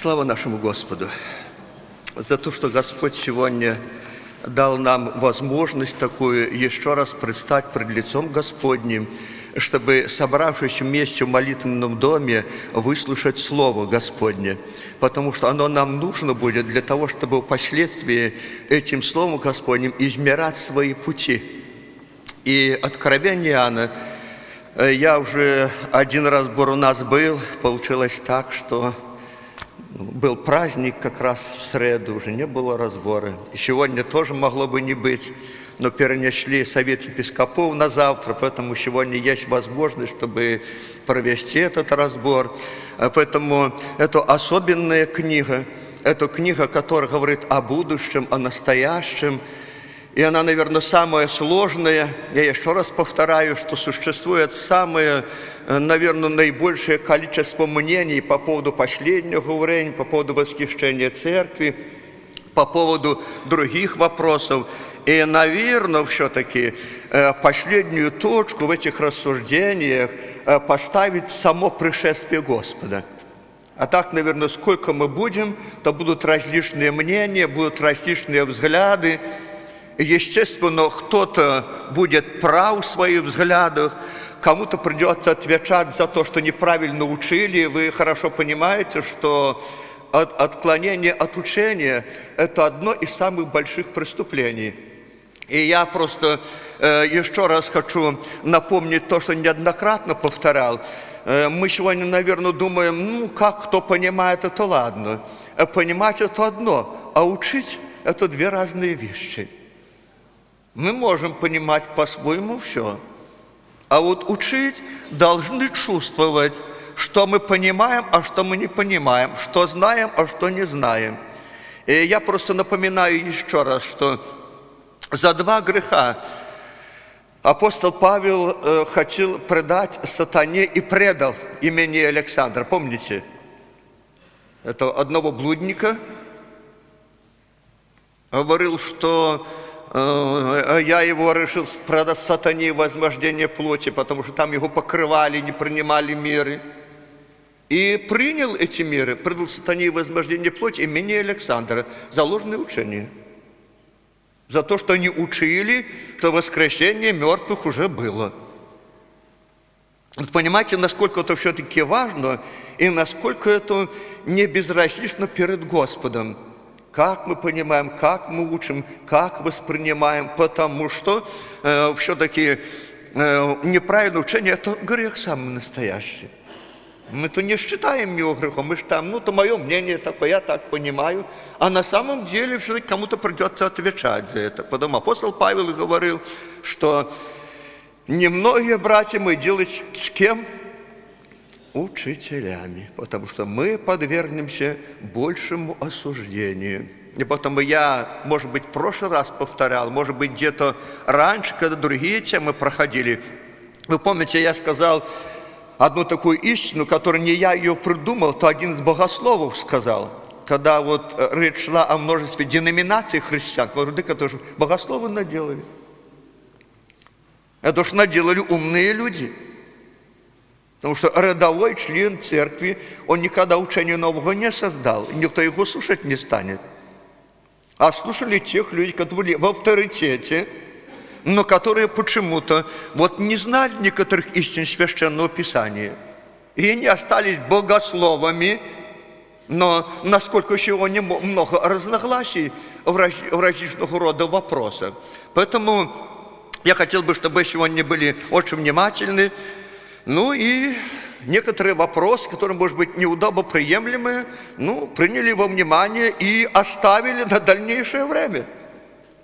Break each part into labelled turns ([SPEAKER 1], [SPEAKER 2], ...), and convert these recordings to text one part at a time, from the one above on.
[SPEAKER 1] Слава нашему Господу за то, что Господь сегодня дал нам возможность такую еще раз предстать пред лицом Господним, чтобы, собравшись вместе в молитвенном доме, выслушать Слово Господне, потому что оно нам нужно будет для того, чтобы впоследствии этим Словом Господним измерять свои пути. И откровение Иоанна, э, я уже один раз у нас был, получилось так, что был праздник как раз в среду, уже не было разбора. И сегодня тоже могло бы не быть, но перенесли совет епископов на завтра, поэтому сегодня есть возможность, чтобы провести этот разбор. А поэтому это особенная книга, это книга, которая говорит о будущем, о настоящем, и она, наверное, самая сложная. Я еще раз повторяю, что существует самое Э, наверное, наибольшее количество мнений по поводу последнего времени, по поводу восхищения церкви, по поводу других вопросов. И, наверное, все-таки э, последнюю точку в этих рассуждениях э, поставить само пришествие Господа. А так, наверное, сколько мы будем, то будут различные мнения, будут различные взгляды. Естественно, кто-то будет прав в своих взглядах, кому-то придется отвечать за то, что неправильно учили. Вы хорошо понимаете, что от, отклонение от учения – это одно из самых больших преступлений. И я просто э, еще раз хочу напомнить то, что неоднократно повторял. Э, мы сегодня, наверное, думаем, ну, как кто понимает, это ладно. Э, понимать – это одно, а учить – это две разные вещи. Мы можем понимать по-своему все – а вот учить должны чувствовать, что мы понимаем, а что мы не понимаем, что знаем, а что не знаем. И я просто напоминаю еще раз, что за два греха апостол Павел э, хотел предать сатане и предал имени Александра. Помните? Это одного блудника говорил, что я его решил продать сатане возмождение плоти, потому что там его покрывали, не принимали меры. И принял эти меры, предал сатане возмождение плоти имени Александра за ложное учение. За то, что они учили, что воскрешение мертвых уже было. Вот понимаете, насколько это все-таки важно и насколько это не безразлично перед Господом как мы понимаем, как мы учим, как воспринимаем, потому что э, все-таки э, неправильное учение – это грех самый настоящий. Мы-то не считаем его грехом, мы считаем, ну, это мое мнение такое, я так понимаю. А на самом деле все-таки кому-то придется отвечать за это. Потом апостол Павел говорил, что немногие братья мы делать с кем? Учителями, потому что мы подвергнемся большему осуждению. И потому я, может быть, в прошлый раз повторял, может быть, где-то раньше, когда другие темы проходили. Вы помните, я сказал одну такую истину, которую не я ее придумал, то один из богословов сказал, когда вот речь шла о множестве деноминаций христиан, говорю, же богословы наделали. Это уж наделали умные люди – Потому что родовой член церкви, он никогда учения нового не создал, и никто его слушать не станет. А слушали тех людей, которые были в авторитете, но которые почему-то вот не знали некоторых истин Священного Писания. И не остались богословами, но насколько сегодня много разногласий в различных рода вопросах. Поэтому я хотел бы, чтобы сегодня были очень внимательны, ну и некоторые вопросы, которые, может быть, неудобно приемлемые, ну, приняли во внимание и оставили на дальнейшее время.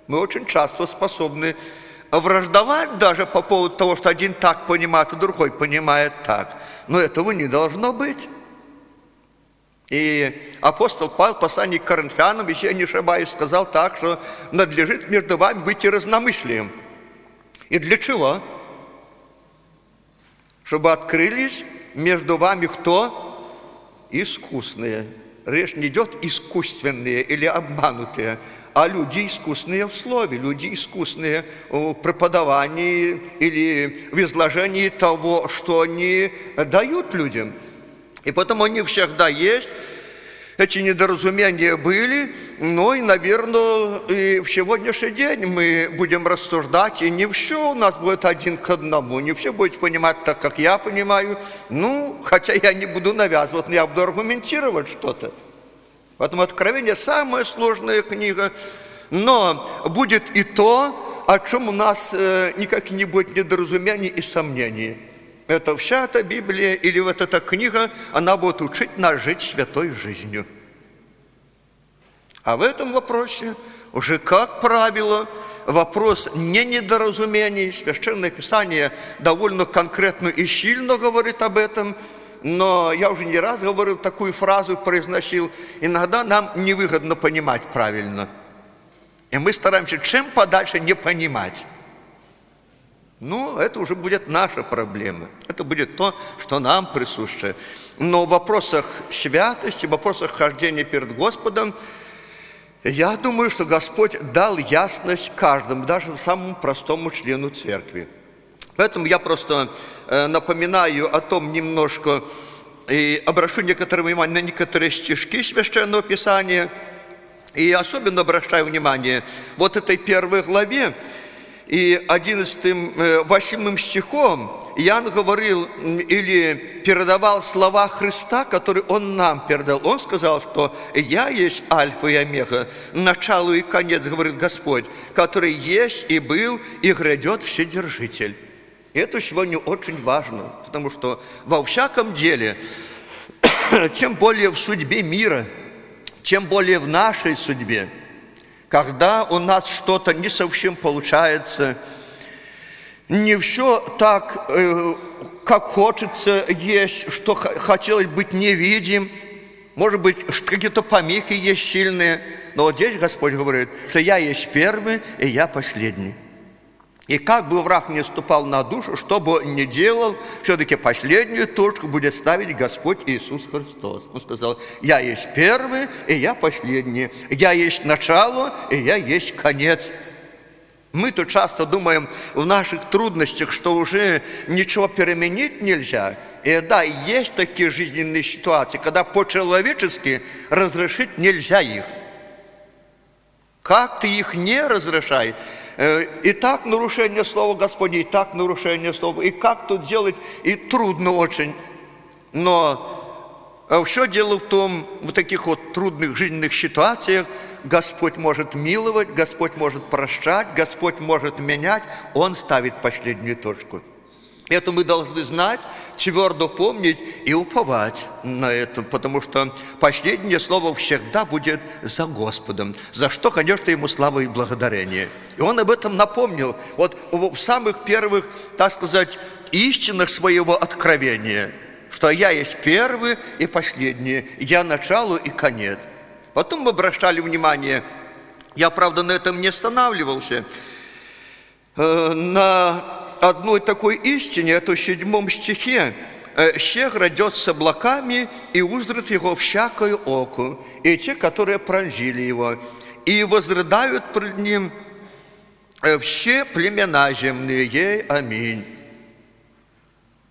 [SPEAKER 1] Мы очень часто способны враждовать даже по поводу того, что один так понимает, а другой понимает так. Но этого не должно быть. И апостол Павел в послании к Коринфянам, если я не ошибаюсь, сказал так, что надлежит между вами быть и разномыслием. И для чего? Чтобы открылись между вами кто? Искусные. Речь не идет искусственные или обманутые, а люди искусные в слове, люди искусные в преподавании или в изложении того, что они дают людям. И потому они всегда есть. Эти недоразумения были, но и, наверное, и в сегодняшний день мы будем рассуждать, и не все у нас будет один к одному, не все будете понимать так, как я понимаю. Ну, хотя я не буду навязывать, но я буду аргументировать что-то. Поэтому Откровение самая сложная книга, но будет и то, о чем у нас э, никак не будет недоразумений и сомнений. Это вся эта Библия или вот эта книга, она будет учить нас жить святой жизнью. А в этом вопросе уже, как правило, вопрос не недоразумений. Священное Писание довольно конкретно и сильно говорит об этом – но я уже не раз говорил такую фразу, произносил, иногда нам невыгодно понимать правильно. И мы стараемся чем подальше не понимать. Ну, это уже будет наша проблема. Это будет то, что нам присуще. Но в вопросах святости, в вопросах хождения перед Господом, я думаю, что Господь дал ясность каждому, даже самому простому члену церкви. Поэтому я просто Э, напоминаю о том немножко и обращу некоторое внимание на некоторые стишки Священного Писания. И особенно обращаю внимание вот этой первой главе и 11, 8 э, стихом Иоанн говорил или передавал слова Христа, которые Он нам передал. Он сказал, что «Я есть Альфа и Омега, начало и конец, говорит Господь, который есть и был и грядет Вседержитель». Это сегодня очень важно, потому что во всяком деле, чем более в судьбе мира, чем более в нашей судьбе, когда у нас что-то не совсем получается, не все так, э, как хочется есть, что хотелось быть невидим, может быть, какие-то помехи есть сильные, но вот здесь Господь говорит, что я есть первый, и я последний. И как бы враг не ступал на душу, что бы он ни делал, все-таки последнюю точку будет ставить Господь Иисус Христос. Он сказал, я есть первый, и я последний. Я есть начало, и я есть конец. Мы тут часто думаем в наших трудностях, что уже ничего переменить нельзя. И да, есть такие жизненные ситуации, когда по-человечески разрешить нельзя их. Как ты их не разрешай, Э, и так нарушение слова Господня, и так нарушение слова, и как тут делать, и трудно очень. Но э, все дело в том, в таких вот трудных жизненных ситуациях Господь может миловать, Господь может прощать, Господь может менять, Он ставит последнюю точку. Это мы должны знать, твердо помнить и уповать на это, потому что последнее слово всегда будет за Господом, за что, конечно, Ему слава и благодарение. И Он об этом напомнил вот в самых первых, так сказать, истинах своего откровения, что я есть первый и последний, я начало и конец. Потом мы обращали внимание, я, правда, на этом не останавливался, э, на одной такой истине, это в седьмом стихе, «Ще «Э, грядет с облаками, и узрит его всякое око, и те, которые пронзили его, и возрыдают пред ним э, все племена земные. Аминь».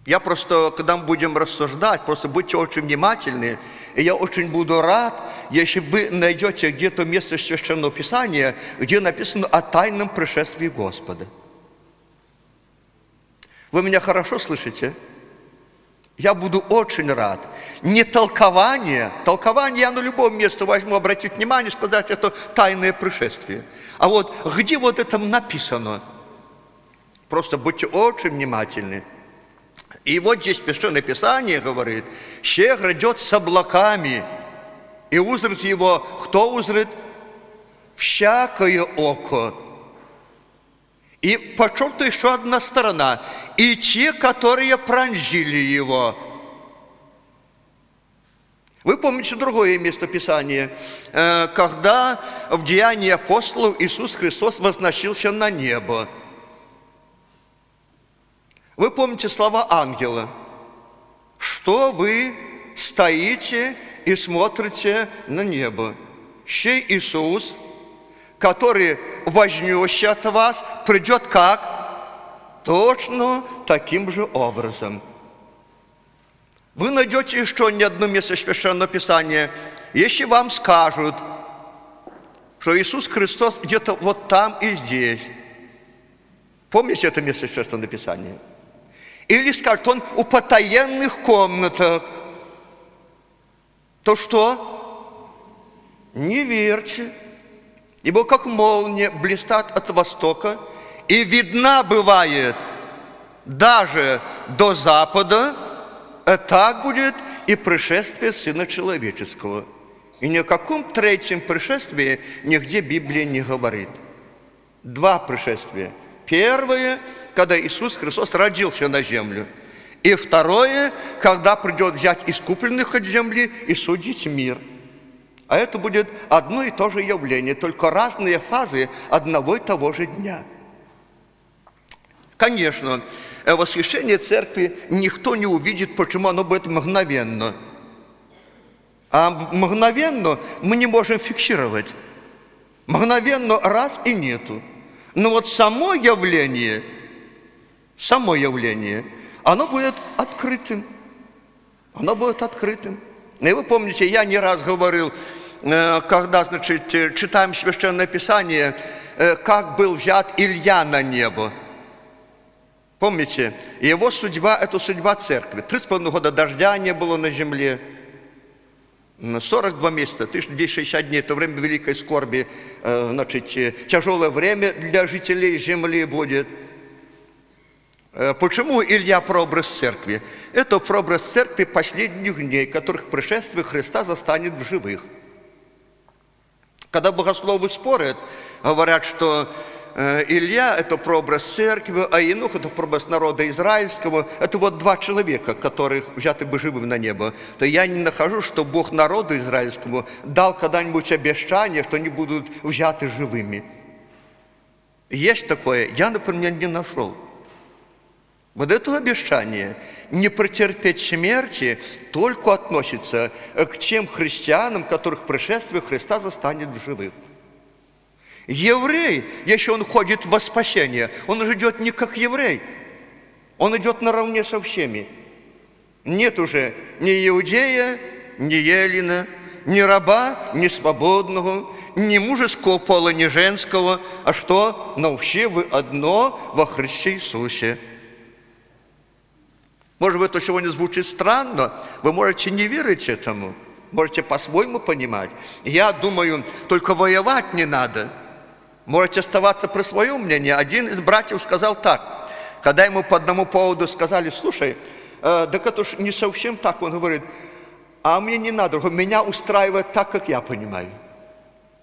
[SPEAKER 1] Я просто, когда мы будем рассуждать, просто будьте очень внимательны, и я очень буду рад, если вы найдете где-то место Священного Писания, где написано о тайном пришествии Господа. Вы меня хорошо слышите? Я буду очень рад. Не толкование, толкование я на любом месте возьму, обратить внимание, сказать, это тайное пришествие. А вот где вот это написано? Просто будьте очень внимательны. И вот здесь Священное Писание говорит, «Ще грядет с облаками, и узрит его, кто узрит? Всякое око». И подчеркнуто еще одна сторона и те, которые пронзили его. Вы помните другое место Писания, э, когда в Деянии апостолов Иисус Христос возносился на небо. Вы помните слова ангела, что вы стоите и смотрите на небо. Щей Иисус, который вознесся от вас, придет как? точно таким же образом. Вы найдете еще не одно место Священного Писания, если вам скажут, что Иисус Христос где-то вот там и здесь, помните это место Священного Писания? Или скажут, он у потаенных комнатах, то что? Не верьте, ибо как молния блистат от востока, и видна бывает даже до запада, а так будет и пришествие Сына Человеческого. И ни о каком третьем пришествии нигде Библия не говорит. Два пришествия. Первое, когда Иисус Христос родился на землю. И второе, когда придет взять искупленных от земли и судить мир. А это будет одно и то же явление, только разные фазы одного и того же дня. Конечно, восхищение церкви никто не увидит, почему оно будет мгновенно. А мгновенно мы не можем фиксировать. Мгновенно раз и нету. Но вот само явление, само явление, оно будет открытым. Оно будет открытым. И вы помните, я не раз говорил, э, когда, значит, читаем Священное Писание, э, как был взят Илья на небо. Помните, его судьба – это судьба церкви. Три с половиной года дождя не было на земле. 42 месяца, 1260 дней – это время великой скорби, э, значит, тяжелое время для жителей земли будет. Э, почему Илья прообраз церкви? Это прообраз церкви последних дней, которых пришествие Христа застанет в живых. Когда богословы спорят, говорят, что Э, Илья – это прообраз церкви, а Инух – это прообраз народа израильского. Это вот два человека, которых взяты бы живым на небо. То я не нахожу, что Бог народу израильскому дал когда-нибудь обещание, что они будут взяты живыми. Есть такое? Я, например, не нашел. Вот это обещание не претерпеть смерти только относится к тем христианам, которых пришествие Христа застанет в живых. Еврей, если он ходит во спасение, он уже идет не как еврей, он идет наравне со всеми. Нет уже ни иудея, ни елена, ни раба, ни свободного, ни мужеского пола, ни женского, а что? Но все вы одно во Христе Иисусе. Может быть, это сегодня звучит странно, вы можете не верить этому, можете по-своему понимать. Я думаю, только воевать не надо – Можете оставаться при своем мнении. Один из братьев сказал так, когда ему по одному поводу сказали, слушай, э, так это ж не совсем так, он говорит, а мне не надо, меня устраивает так, как я понимаю.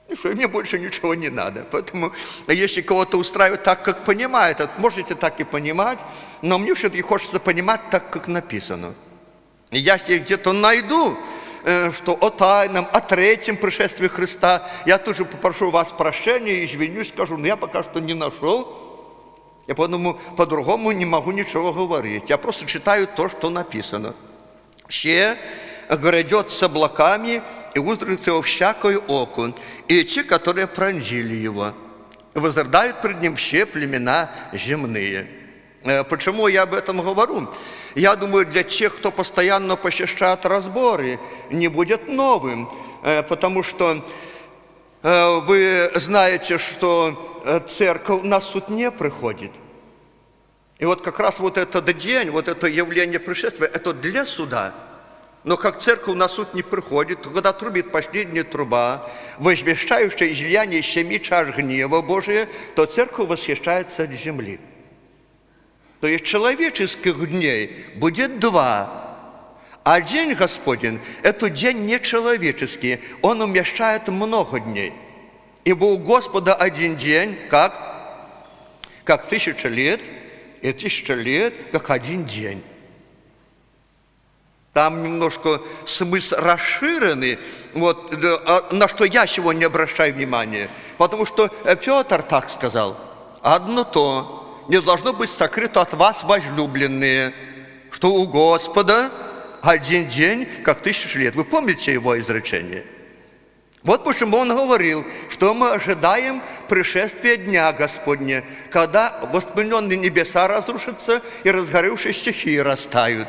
[SPEAKER 1] И что, мне больше ничего не надо. Поэтому, если кого-то устраивает так, как понимает, можете так и понимать, но мне все-таки хочется понимать так, как написано. И если я где-то найду, Э, что о тайном, о третьем пришествии Христа. Я тоже попрошу вас прощения, извинюсь, скажу, но я пока что не нашел. Я потому по-другому не могу ничего говорить. Я просто читаю то, что написано. Все грядет с облаками и узрит его всякое око, и те, которые пронзили его. Возродают пред ним все племена земные. Э, почему я об этом говорю? Я думаю, для тех, кто постоянно посещает разборы, не будет новым, э, потому что э, вы знаете, что церковь на суд не приходит. И вот как раз вот этот день, вот это явление пришествия, это для суда. Но как церковь на суд не приходит, когда трубит последняя труба, возвещающая излияние семи чаш гнева Божия, то церковь восхищается от земли. То есть человеческих дней будет два. А день Господень – это день нечеловеческий. Он умещает много дней. Ибо у Господа один день, как? Как тысяча лет, и тысяча лет, как один день. Там немножко смысл расширенный, вот, а на что я сегодня обращаю внимание. Потому что Петр так сказал, одно то, не должно быть сокрыто от вас, возлюбленные, что у Господа один день, как тысячу лет. Вы помните его изречение? Вот почему он говорил, что мы ожидаем пришествия Дня Господня, когда воспламененные небеса разрушатся и разгоревшие стихии растают.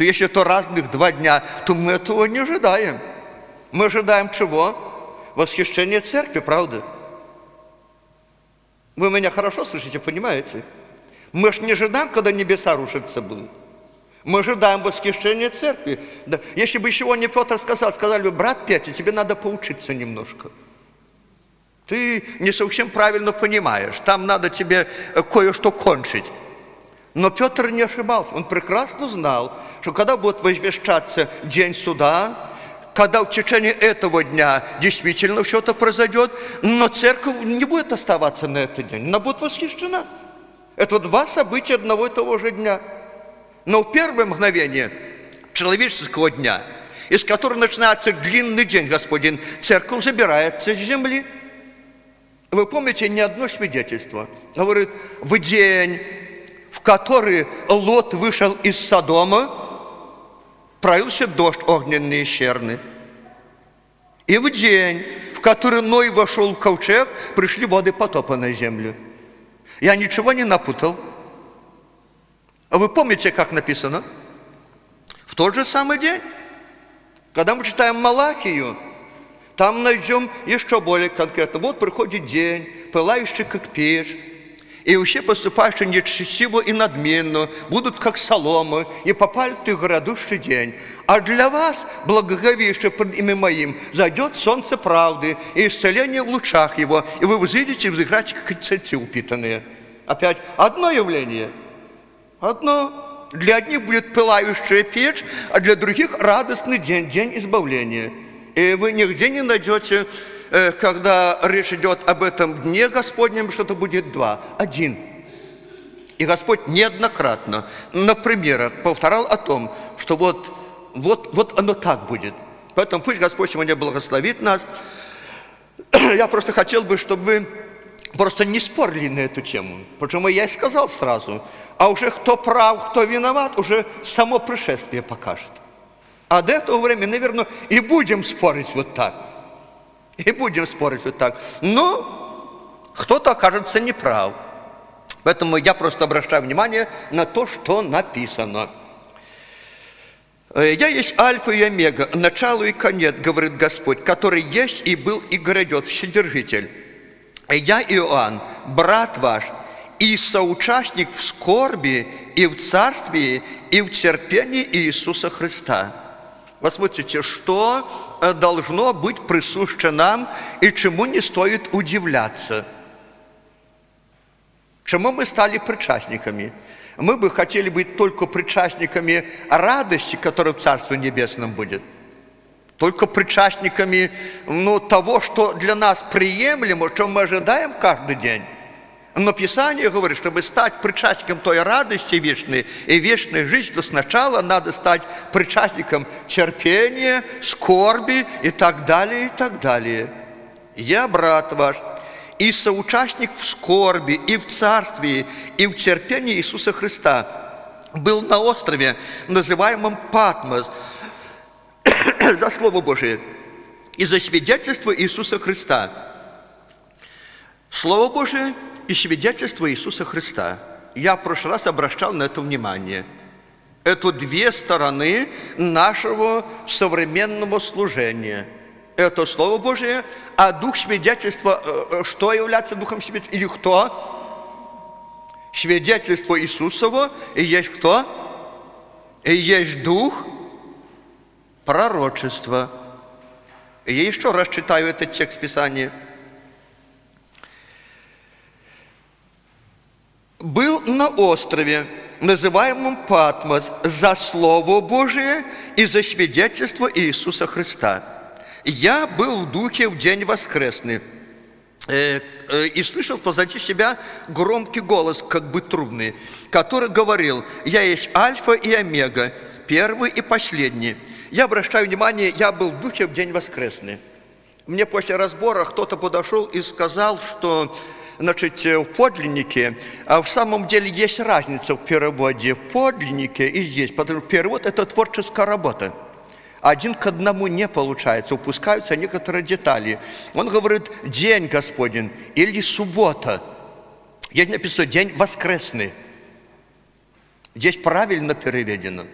[SPEAKER 1] То если это разных два дня, то мы этого не ожидаем. Мы ожидаем чего? Восхищения церкви, правда? Вы меня хорошо слышите, понимаете? Мы же не ожидаем, когда небеса рушатся будут. Мы ожидаем восхищения церкви. Да. Если бы еще не Петр сказал, сказали бы, брат Петя, тебе надо поучиться немножко. Ты не совсем правильно понимаешь, там надо тебе кое-что кончить. Но Петр не ошибался, он прекрасно знал, что когда будет возвещаться день суда, когда в течение этого дня действительно что-то произойдет, но церковь не будет оставаться на этот день, она будет восхищена. Это два события одного и того же дня. Но в первое мгновение человеческого дня, из которого начинается длинный день, Господин, церковь забирается с земли. Вы помните не одно свидетельство. Говорит, в день, в который Лот вышел из Содома, пролился дождь огненный и черный. И в день, в который Ной вошел в ковчег, пришли воды потопа на землю. Я ничего не напутал. А вы помните, как написано? В тот же самый день, когда мы читаем Малахию, там найдем еще более конкретно. Вот приходит день, пылающий как печь, и вообще поступающие нечестиво и надменно, будут как солома, и попали ты в грядущий день. А для вас, благоговейшее под имя моим, зайдет солнце правды и исцеление в лучах его, и вы взойдете и взыграете, как цельцы упитанные. Опять одно явление, одно. Для одних будет пылающая печь, а для других радостный день, день избавления. И вы нигде не найдете когда речь идет об этом дне Господнем, что-то будет два. Один. И Господь неоднократно, например, повторял о том, что вот, вот, вот оно так будет. Поэтому пусть Господь сегодня благословит нас. Я просто хотел бы, чтобы просто не спорили на эту тему. Почему я и сказал сразу. А уже кто прав, кто виноват, уже само пришествие покажет. А до этого времени, наверное, и будем спорить вот так. И будем спорить вот так. Но кто-то окажется неправ. Поэтому я просто обращаю внимание на то, что написано. «Я есть Альфа и Омега, начало и конец, говорит Господь, который есть и был и грядет, Вседержитель. Я, Иоанн, брат ваш, и соучастник в скорби, и в царстве, и в терпении Иисуса Христа. Посмотрите, что э, должно быть присуще нам и чему не стоит удивляться. Чему мы стали причастниками? Мы бы хотели быть только причастниками радости, которая в Царстве Небесном будет. Только причастниками ну, того, что для нас приемлемо, что мы ожидаем каждый день. Но Писание говорит, чтобы стать причастником той радости вечной и вечной жизни, то сначала надо стать причастником терпения, скорби и так далее, и так далее. Я, брат ваш, и соучастник в скорби, и в царстве, и в терпении Иисуса Христа. Был на острове, называемом Патмос, за Слово Божие, и за свидетельство Иисуса Христа. Слово Божие – и свидетельство Иисуса Христа. Я в прошлый раз обращал на это внимание. Это две стороны нашего современного служения. Это Слово Божие, а Дух свидетельства, э, э, что является Духом свидетельства? Или кто? Свидетельство Иисусово и есть кто? И есть Дух пророчества. И я еще раз читаю этот текст Писания – был на острове, называемом Патмос, за Слово Божие и за свидетельство Иисуса Христа. Я был в духе в день воскресный э, э, и слышал позади себя громкий голос, как бы трубный, который говорил, «Я есть Альфа и Омега, первый и последний». Я обращаю внимание, я был в духе в день воскресный. Мне после разбора кто-то подошел и сказал, что значит, э, в подлиннике, а в самом деле есть разница в переводе в подлиннике и здесь, потому что перевод – это творческая работа. Один к одному не получается, упускаются некоторые детали. Он говорит «день Господень» или «суббота». Здесь написано «день воскресный». Здесь правильно переведено.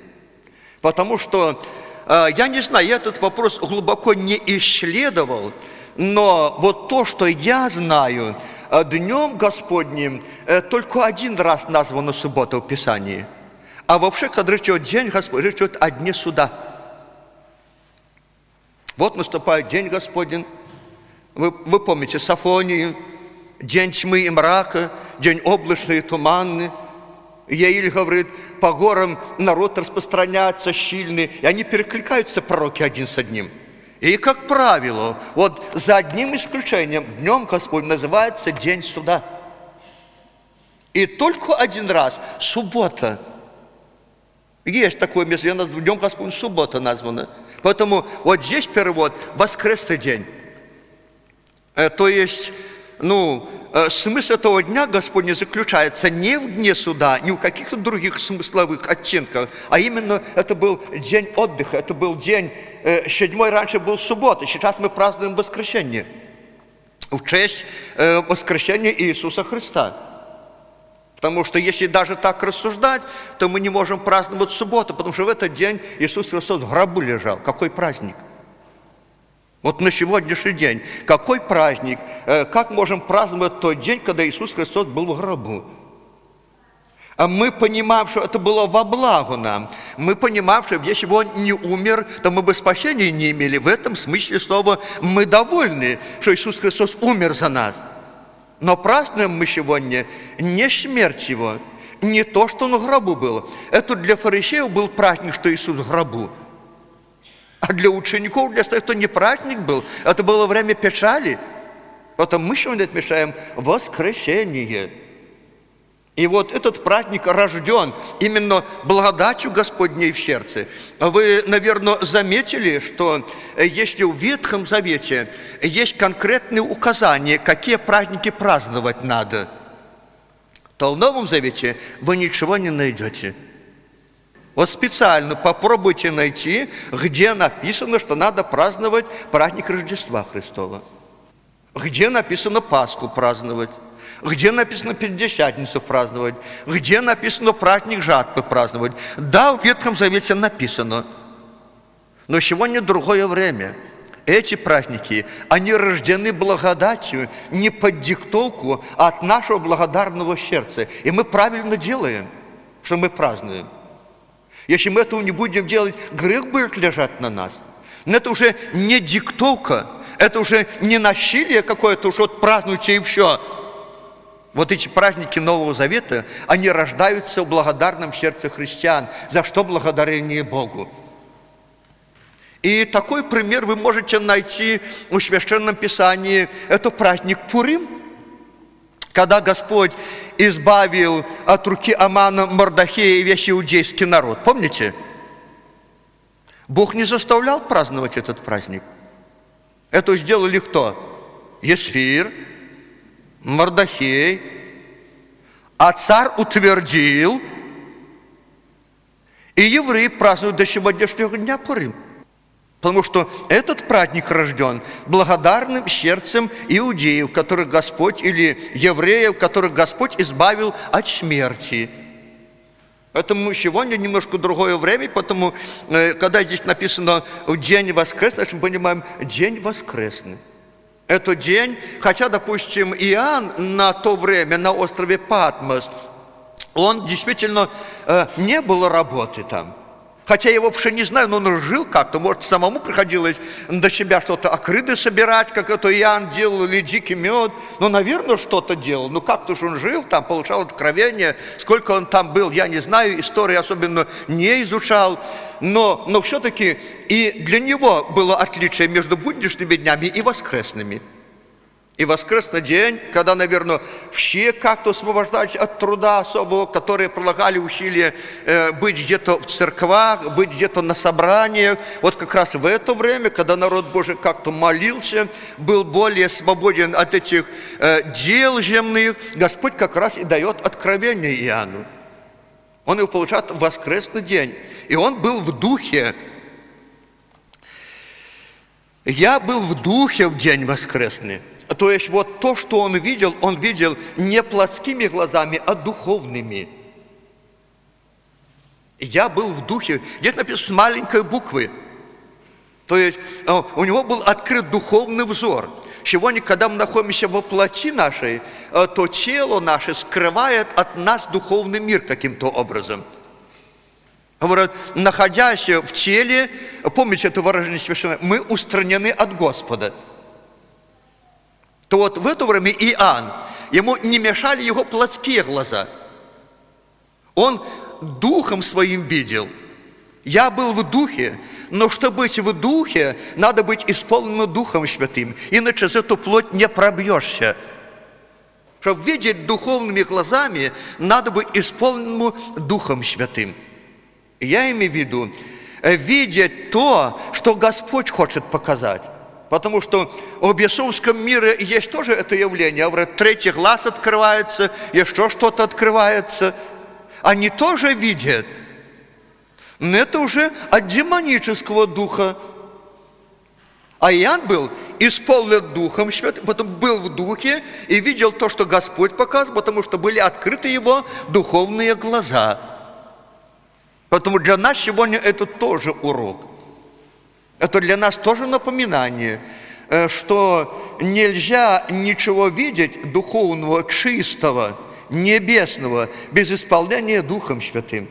[SPEAKER 1] Потому что э, я не знаю, я этот вопрос глубоко не исследовал, но вот то, что я знаю, днем Господним только один раз названа суббота в Писании. А вообще, когда речь идет день Господь, речь идет о дне суда. Вот наступает день Господень. Вы, вы помните Сафонию, день тьмы и мрака, день облачный и туманный. Яиль говорит, по горам народ распространяется щильный, и они перекликаются, пророки, один с одним. И, как правило, вот за одним исключением, днем Господь называется день суда. И только один раз, суббота. Есть такое место, днем Господь суббота названо. Поэтому вот здесь перевод «воскресный день». Э, то есть, ну, Э, смысл этого дня Господня заключается не в дне суда, не в каких-то других смысловых оттенках, а именно это был день отдыха, это был день, седьмой раньше был суббота, сейчас мы празднуем воскресенье в честь воскресения Иисуса Христа. Потому что если даже так рассуждать, то мы не можем праздновать субботу, потому что в этот день Иисус Христос в гробу лежал. Какой праздник? Вот на сегодняшний день. Какой праздник? Как можем праздновать тот день, когда Иисус Христос был в гробу? А мы понимаем, что это было во благо нам. Мы понимаем, что если бы Он не умер, то мы бы спасения не имели. В этом смысле слова мы довольны, что Иисус Христос умер за нас. Но празднуем мы сегодня не смерть Его, не то, что Он в гробу был. Это для фарисеев был праздник, что Иисус в гробу. А для учеников, для тех, кто не праздник был, это было время печали. Это мы сегодня отмечаем воскресение. И вот этот праздник рожден именно благодатью Господней в сердце. Вы, наверное, заметили, что если в Ветхом Завете есть конкретные указания, какие праздники праздновать надо, то в Новом Завете вы ничего не найдете – вот специально попробуйте найти, где написано, что надо праздновать праздник Рождества Христова. Где написано Пасху праздновать. Где написано Пятидесятницу праздновать. Где написано праздник жатвы праздновать. Да, в Ветхом Завете написано. Но сегодня другое время. Эти праздники, они рождены благодатью, не под диктовку, а от нашего благодарного сердца. И мы правильно делаем, что мы празднуем. Если мы этого не будем делать, грех будет лежать на нас. Но это уже не диктовка, это уже не насилие какое-то, уже вот празднуйте и все. Вот эти праздники Нового Завета, они рождаются в благодарном сердце христиан. За что благодарение Богу? И такой пример вы можете найти в Священном Писании. Это праздник Пурим, когда Господь избавил от руки Амана Мордахея весь иудейский народ. Помните? Бог не заставлял праздновать этот праздник. Это сделали кто? Есфир, Мордахей, а царь утвердил, и евреи празднуют до сегодняшнего дня Пурим. Потому что этот праздник рожден благодарным сердцем иудеев, которых Господь, или евреев, которых Господь избавил от смерти. Поэтому сегодня немножко другое время, потому э, когда здесь написано «день воскресный», мы понимаем «день воскресный». Это день, хотя, допустим, Иоанн на то время на острове Патмос, он действительно э, не было работы там – Хотя я вообще не знаю, но он жил как-то. Может, самому приходилось до себя что-то акрыды собирать, как это Иоанн делал, или дикий мед. Ну, наверное, что-то делал. Ну, как-то же он жил там, получал откровение. Сколько он там был, я не знаю, истории особенно не изучал. Но, но все-таки и для него было отличие между будничными днями и воскресными. И воскресный день, когда, наверное, все как-то освобождались от труда особого, которые прилагали усилия э, быть где-то в церквах, быть где-то на собраниях. Вот как раз в это время, когда народ Божий как-то молился, был более свободен от этих э, дел земных, Господь как раз и дает откровение Иоанну. Он его получает в воскресный день. И он был в духе. Я был в духе в день воскресный. То есть вот то, что он видел, он видел не плотскими глазами, а духовными. Я был в духе. Здесь написано с маленькой буквы. То есть э, у него был открыт духовный взор. Сегодня, когда мы находимся во плоти нашей, э, то тело наше скрывает от нас духовный мир каким-то образом. Говорят, находясь в теле, помните это выражение священное, мы устранены от Господа. То вот в это время Иоанн, ему не мешали его плотские глаза. Он духом своим видел. Я был в духе, но чтобы быть в духе, надо быть исполненным Духом Святым, иначе за эту плоть не пробьешься. Чтобы видеть духовными глазами, надо быть исполненным Духом Святым. Я имею в виду, э, видеть то, что Господь хочет показать. Потому что в бесовском мире есть тоже это явление. Говорят, третий глаз открывается, еще что-то открывается. Они тоже видят – но это уже от демонического духа. А Иоанн был исполнен Духом Святым, потом был в Духе и видел то, что Господь показывал, потому что были открыты его духовные глаза. Поэтому для нас сегодня это тоже урок. Это для нас тоже напоминание, э, что нельзя ничего видеть духовного, чистого, небесного без исполнения Духом Святым.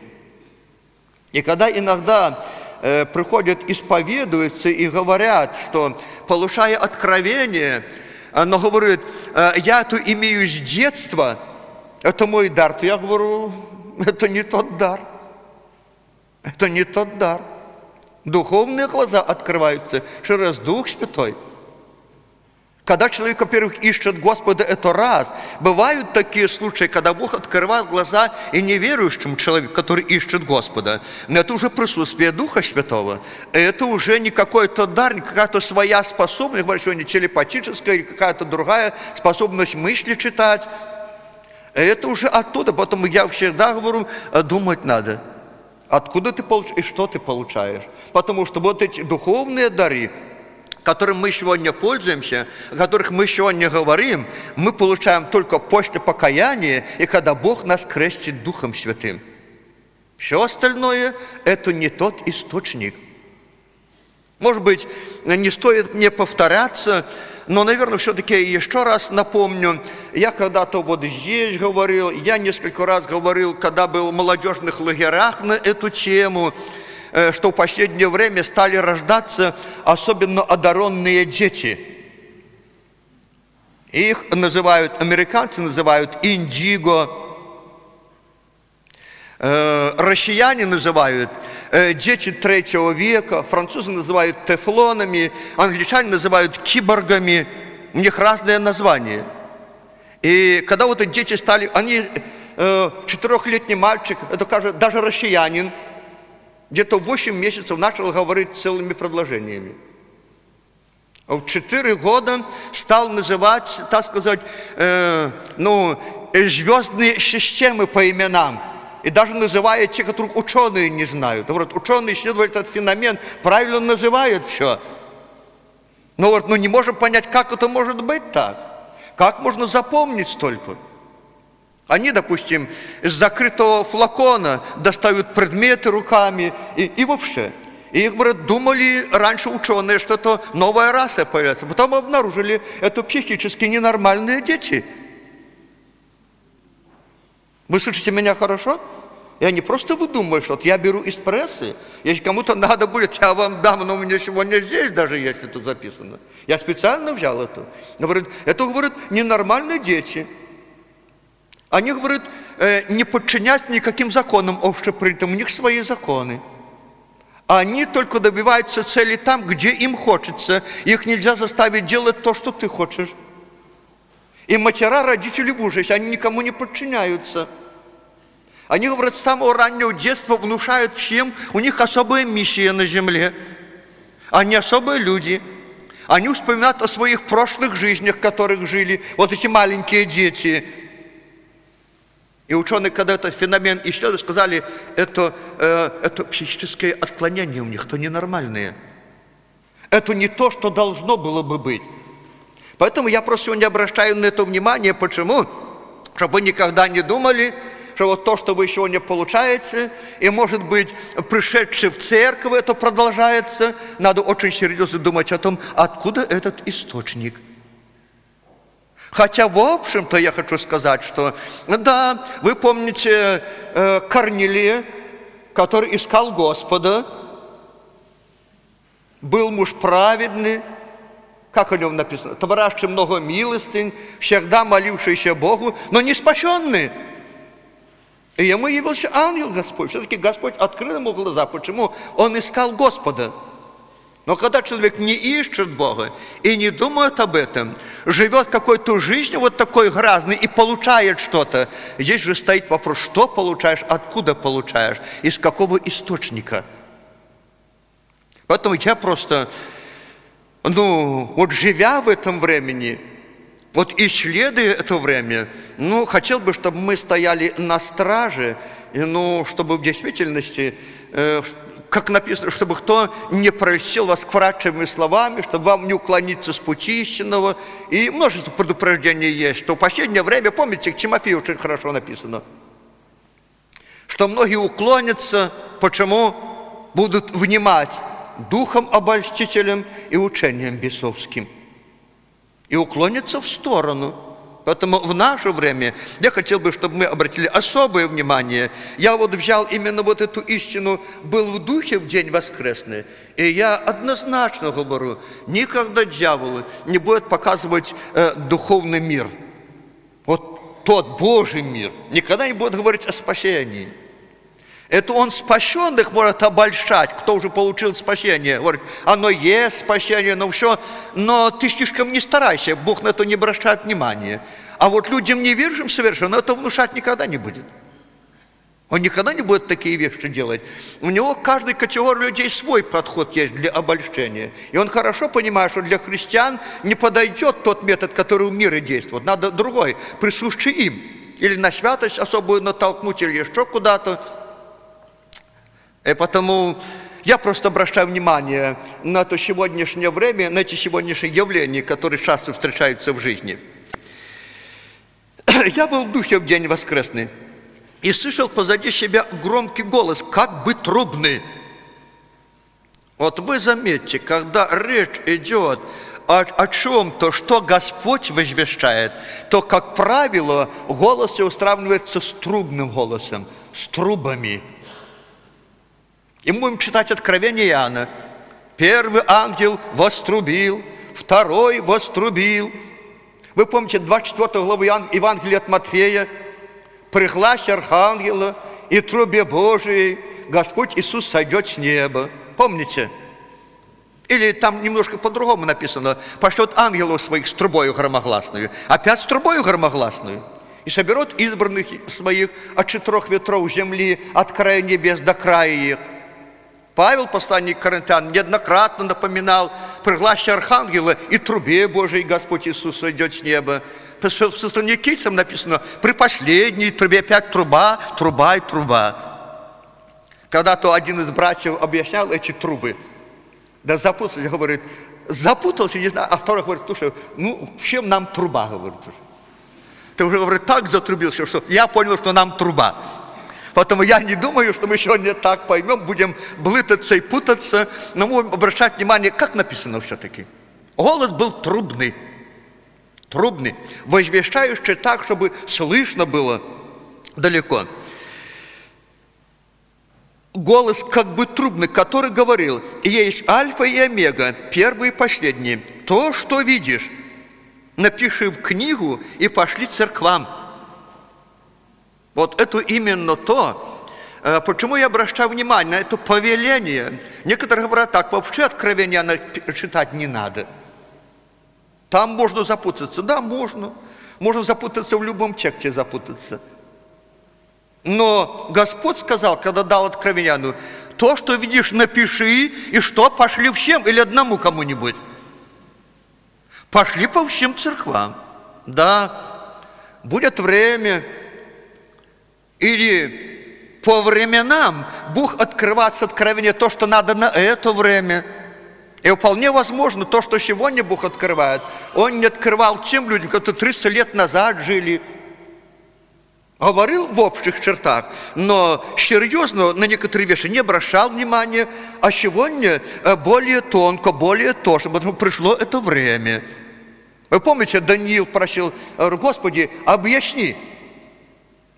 [SPEAKER 1] И когда иногда э, приходят, исповедуются и говорят, что получая откровение, но говорят, э, я это имею с детства, это мой дар, то я говорю, это не тот дар. Это не тот дар. Духовные глаза открываются через Дух Святой – когда человек, во-первых, ищет Господа, это раз. Бывают такие случаи, когда Бог открывает глаза и неверующему человеку, который ищет Господа. Но это уже присутствие Духа Святого. Это уже не какой-то дар, не какая-то своя способность, говорю, сегодня телепатическая или какая-то другая способность мысли читать. Это уже оттуда. Потом я всегда говорю, думать надо. Откуда ты получаешь и что ты получаешь. Потому что вот эти духовные дары, которым мы сегодня пользуемся, о которых мы сегодня говорим, мы получаем только после покаяния и когда Бог нас крестит Духом Святым. Все остальное – это не тот источник. Может быть, не стоит мне повторяться, но, наверное, все-таки еще раз напомню, я когда-то вот здесь говорил, я несколько раз говорил, когда был в молодежных лагерях на эту тему – что в последнее время стали рождаться особенно одаренные дети. Их называют, американцы называют индиго, э, россияне называют э, дети третьего века, французы называют тефлонами, англичане называют киборгами, у них разные названия. И когда вот эти дети стали, они, четырехлетний мальчик, это даже россиянин, где-то 8 месяцев начал говорить целыми предложениями. А в 4 года стал называть, так сказать, э, ну, звездные системы по именам. И даже называя те, которых ученые не знают. Говорят, ученые исследовали этот феномен, правильно называют все. Но вот, ну не можем понять, как это может быть так. Как можно запомнить столько? Они, допустим, из закрытого флакона достают предметы руками и, и вообще. И говорят, думали раньше ученые, что это новая раса появится. Потом обнаружили, это психически ненормальные дети. Вы слышите меня хорошо? Я не просто выдумываю что-то, я беру из прессы. Если кому-то надо будет, я вам дам, но у меня сегодня здесь даже есть это записано. Я специально взял это. Говорит, это, говорят, ненормальные дети – они, говорят, э, не подчиняются никаким законам общепринятым, у них свои законы. Они только добиваются цели там, где им хочется. Их нельзя заставить делать то, что ты хочешь. И матера, родители в ужасе, они никому не подчиняются. Они, говорят, с самого раннего детства внушают всем, у них особая миссия на земле. Они особые люди. Они вспоминают о своих прошлых жизнях, в которых жили. Вот эти маленькие дети – и ученые, когда этот феномен исследовали, сказали, это, э, это психическое отклонение у них, это ненормальные. Это не то, что должно было бы быть. Поэтому я просто сегодня обращаю на это внимание. Почему? Чтобы вы никогда не думали, что вот то, что вы сегодня получаете, и, может быть, пришедший в церковь, это продолжается, надо очень серьезно думать о том, откуда этот источник. Хотя, в общем-то, я хочу сказать, что, да, вы помните э, Корнилия, который искал Господа, был муж праведный, как о нем написано, творящий много милостынь, всегда молившийся Богу, но не спасенный. И ему явился ангел Господь. Все-таки Господь открыл ему глаза. Почему? Он искал Господа. Но когда человек не ищет Бога и не думает об этом, живет какой-то жизнью вот такой грязной и получает что-то, здесь же стоит вопрос, что получаешь, откуда получаешь, из какого источника. Поэтому я просто ну, вот живя в этом времени, вот исследуя это время, ну, хотел бы, чтобы мы стояли на страже, и, ну, чтобы в действительности, э, как написано, чтобы кто не просил вас кратчевыми словами, чтобы вам не уклониться с пути истинного. И множество предупреждений есть, что в последнее время, помните, к Тимофею очень хорошо написано, что многие уклонятся, почему будут внимать духом обольстителем и учением бесовским. И уклонится в сторону. Поэтому в наше время я хотел бы, чтобы мы обратили особое внимание. Я вот взял именно вот эту истину, был в духе в день воскресный, и я однозначно говорю, никогда дьявол не будет показывать э, духовный мир. Вот тот Божий мир никогда не будет говорить о спасении. Это он спасенных может обольщать, кто уже получил спасение. Говорит, оно есть спасение, но все, но ты слишком не старайся, Бог на это не обращает внимания. А вот людям неверующим совершенно это внушать никогда не будет. Он никогда не будет такие вещи делать. У него каждой категории людей свой подход есть для обольщения. И он хорошо понимает, что для христиан не подойдет тот метод, который в мире действует. Надо другой, присущий им. Или на святость особую натолкнуть, или еще куда-то. И потому я просто обращаю внимание на то сегодняшнее время, на эти сегодняшние явления, которые часто встречаются в жизни. Я был в духе в день воскресный и слышал позади себя громкий голос, как бы трубный. Вот вы заметьте, когда речь идет о, о чем-то, что Господь возвещает, то, как правило, голос его сравнивается с трубным голосом, с трубами – и мы будем читать Откровение Иоанна. Первый ангел вострубил, второй вострубил. Вы помните 24 главу Евангелия от Матфея? При гласе архангела и трубе Божией Господь Иисус сойдет с неба. Помните? Или там немножко по-другому написано, пошлет ангелов своих с трубою громогласную. Опять с трубою громогласную. И соберет избранных своих от четырех ветров земли, от края небес до края их. Павел, посланник Коринфян, неоднократно напоминал при гласе Архангела и трубе Божией Господь Иисус идет с неба. В Сестрникийцам написано, при последней трубе опять труба, труба и труба. Когда-то один из братьев объяснял эти трубы, да запутался, говорит, запутался, не знаю, а второй говорит, слушай, ну, в чем нам труба, говорит. Ты уже, говорит, так затрубился, что я понял, что нам труба. Поэтому я не думаю, что мы сегодня так поймем, будем блытаться и путаться, но мы обращать внимание, как написано все-таки. Голос был трубный, трубный, возвещающий так, чтобы слышно было далеко. Голос как бы трубный, который говорил, есть альфа и омега, первый и последний. То, что видишь, напиши в книгу и пошли церквам. Вот это именно то, э, почему я обращаю внимание на это повеление. Некоторые говорят так, вообще откровения читать не надо. Там можно запутаться. Да, можно. Можно запутаться в любом тексте, запутаться. Но Господь сказал, когда дал откровение, ну, то, что видишь, напиши, и что, пошли всем или одному кому-нибудь. Пошли по всем церквам. Да, будет время, или по временам Бог открывает откровение то, что надо на это время. И вполне возможно, то, что сегодня Бог открывает, Он не открывал тем людям, которые 300 лет назад жили. говорил в общих чертах, но серьезно на некоторые вещи не обращал внимания, а сегодня э, более тонко, более точно, потому что пришло это время. Вы помните, Даниил просил, Господи, объясни.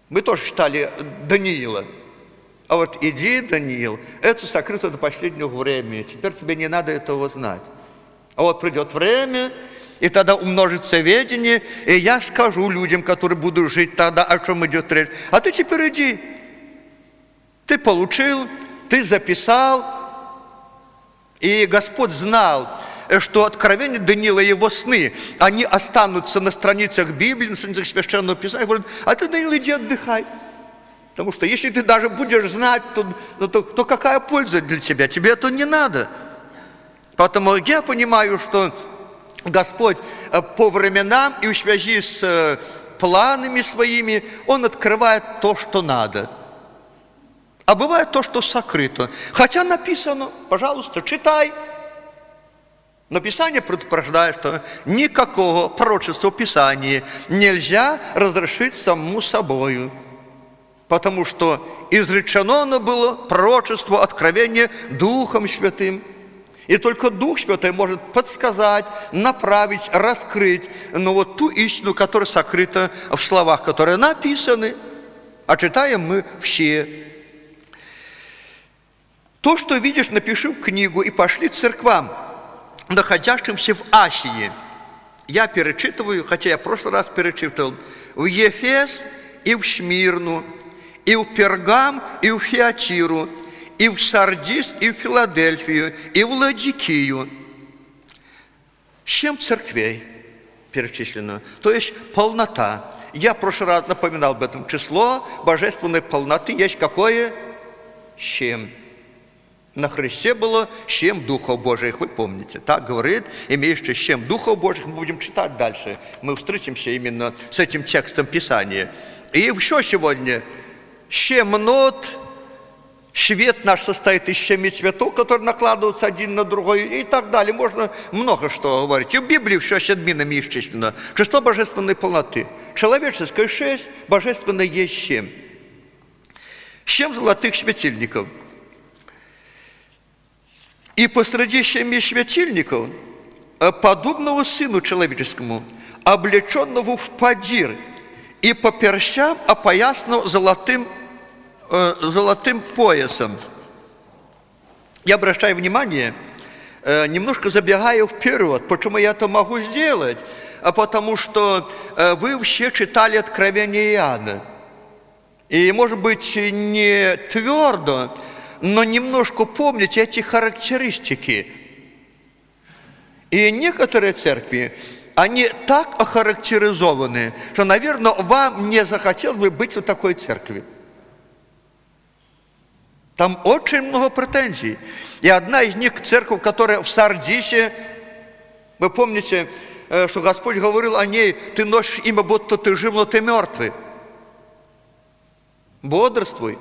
[SPEAKER 1] Мы тоже читали Даниила. А вот иди, Даниил, это сокрыто до последнего времени, теперь тебе не надо этого знать. А вот придет время, и тогда умножится ведение, и я скажу людям, которые будут жить тогда, о чем идет речь. А ты теперь иди. Ты получил, ты записал, и Господь знал, что откровение Даниила, его сны, они останутся на страницах Библии, на страницах Священного Писания. Говорит, а ты, Даниил, иди отдыхай. Потому что если ты даже будешь знать, то, ну, то, то какая польза для тебя? Тебе это не надо. Поэтому я понимаю, что Господь э, по временам и в связи с э, планами своими, Он открывает то, что надо. А бывает то, что сокрыто. Хотя написано, пожалуйста, читай. Но Писание предупреждает, что никакого пророчества Писания нельзя разрешить самому собою. Потому что изречено оно было пророчество, откровение Духом Святым – и только Дух Святой может подсказать, направить, раскрыть, ну вот ту истину, которая сокрыта в словах, которые написаны, а читаем мы все. То, что видишь, напиши в книгу и пошли церквам, находящимся в Асии. Я перечитываю, хотя я в прошлый раз перечитывал, в Ефес и в Шмирну, и в Пергам, и в Фиатиру, и в Сардис, и в Филадельфию, и в Ладикию. Семь церквей перечислено, то есть полнота. Я в прошлый раз напоминал об этом. Число божественной полноты есть какое? Семь. На Христе было семь Духов Божьих, вы помните. Так говорит, имеющий семь Духов Божьих. Мы будем читать дальше. Мы встретимся именно с этим текстом Писания. И еще сегодня семь нот Свет наш состоит из семи цветов, которые накладываются один на другой и так далее. Можно много что говорить. И в Библии все седминами исчислено. Число божественной полноты. Человеческое шесть, божественное есть семь. Семь золотых светильников. И посреди семи светильников, э, подобного сыну человеческому, облеченного в падир, и по перщам опоясанного золотым Э, золотым поясом. Я обращаю внимание, э, немножко забегаю вперед. Почему я это могу сделать? А потому что э, вы все читали Откровение Иоанна. И, может быть, не твердо, но немножко помните эти характеристики. И некоторые церкви, они так охарактеризованы, что, наверное, вам не захотелось бы быть в такой церкви. Там очень много претензий. И одна из них церковь, которая в Сардисе, вы помните, э, что Господь говорил о ней, ты носишь имя, будто ты жив, но ты мертвый. Бодрствуй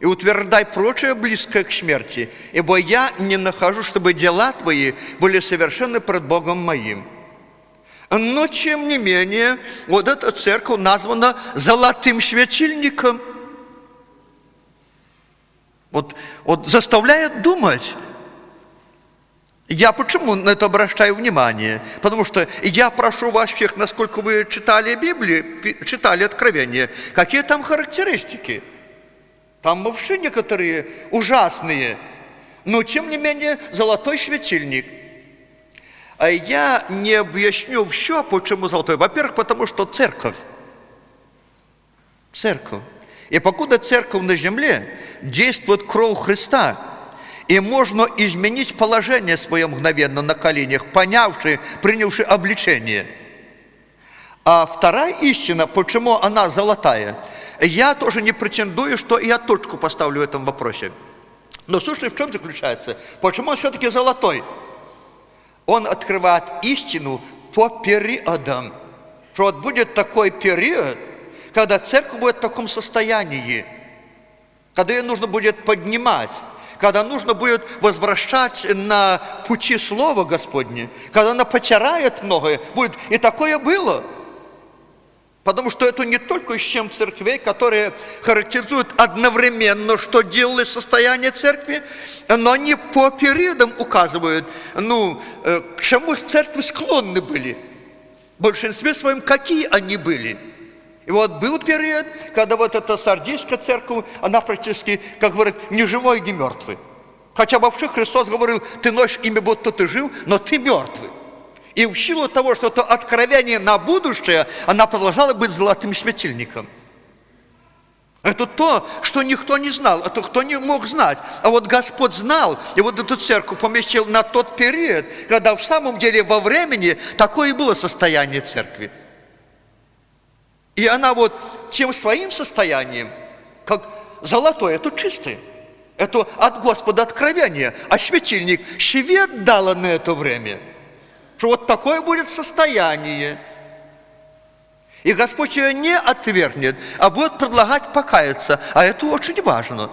[SPEAKER 1] и утверждай прочее близкое к смерти, ибо я не нахожу, чтобы дела твои были совершенны пред Богом моим. Но, тем не менее, вот эта церковь названа золотым светильником – вот, вот заставляет думать. Я почему на это обращаю внимание? Потому что я прошу вас всех, насколько вы читали Библию, читали Откровение, какие там характеристики. Там вообще некоторые ужасные. Но, тем не менее, золотой светильник. А я не объясню все, почему золотой. Во-первых, потому что церковь. Церковь. И покуда церковь на земле, действует кровь Христа, и можно изменить положение свое мгновенно на коленях, понявши, принявши обличение. А вторая истина, почему она золотая, я тоже не претендую, что я точку поставлю в этом вопросе. Но слушай, в чем заключается? Почему он все-таки золотой? Он открывает истину по периодам. Что вот будет такой период, когда церковь будет в таком состоянии – когда ее нужно будет поднимать, когда нужно будет возвращать на пути Слова Господне, когда она потирает многое, будет. И такое было. Потому что это не только чем церквей, которые характеризуют одновременно, что делали состояние церкви, но они по периодам указывают, ну, э, к чему церкви склонны были. В большинстве своем, какие они были. И вот был период, когда вот эта сардийская церковь, она практически, как говорят, не живой, не мертвый. Хотя вообще Христос говорил, ты носишь имя, будто ты жил, но ты мертвый. И в силу того, что это откровение на будущее, она продолжала быть золотым светильником. Это то, что никто не знал, это кто не мог знать. А вот Господь знал, и вот эту церковь поместил на тот период, когда в самом деле во времени такое и было состояние церкви. И она вот тем своим состоянием, как золотое, это чистое. Это от Господа откровение. А светильник свет дала на это время – что вот такое будет состояние. И Господь ее не отвергнет, а будет предлагать покаяться. А это очень важно.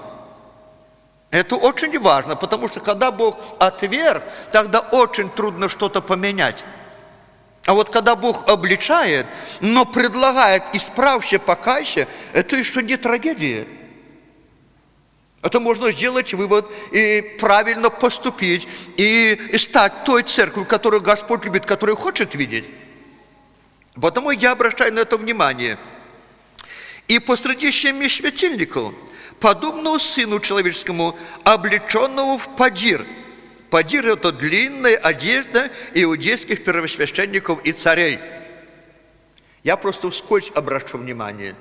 [SPEAKER 1] Это очень важно, потому что когда Бог отверг, тогда очень трудно что-то поменять. А вот когда Бог обличает, но предлагает исправься, покайся, это еще не трагедия. Это можно сделать вывод и правильно поступить, и, стать той церковью, которую Господь любит, которую хочет видеть. Потому я обращаю на это внимание. И посреди семи светильников, подобного Сыну Человеческому, облеченного в падир. Падир – это длинная одежда иудейских первосвященников и царей. Я просто вскользь обращу внимание.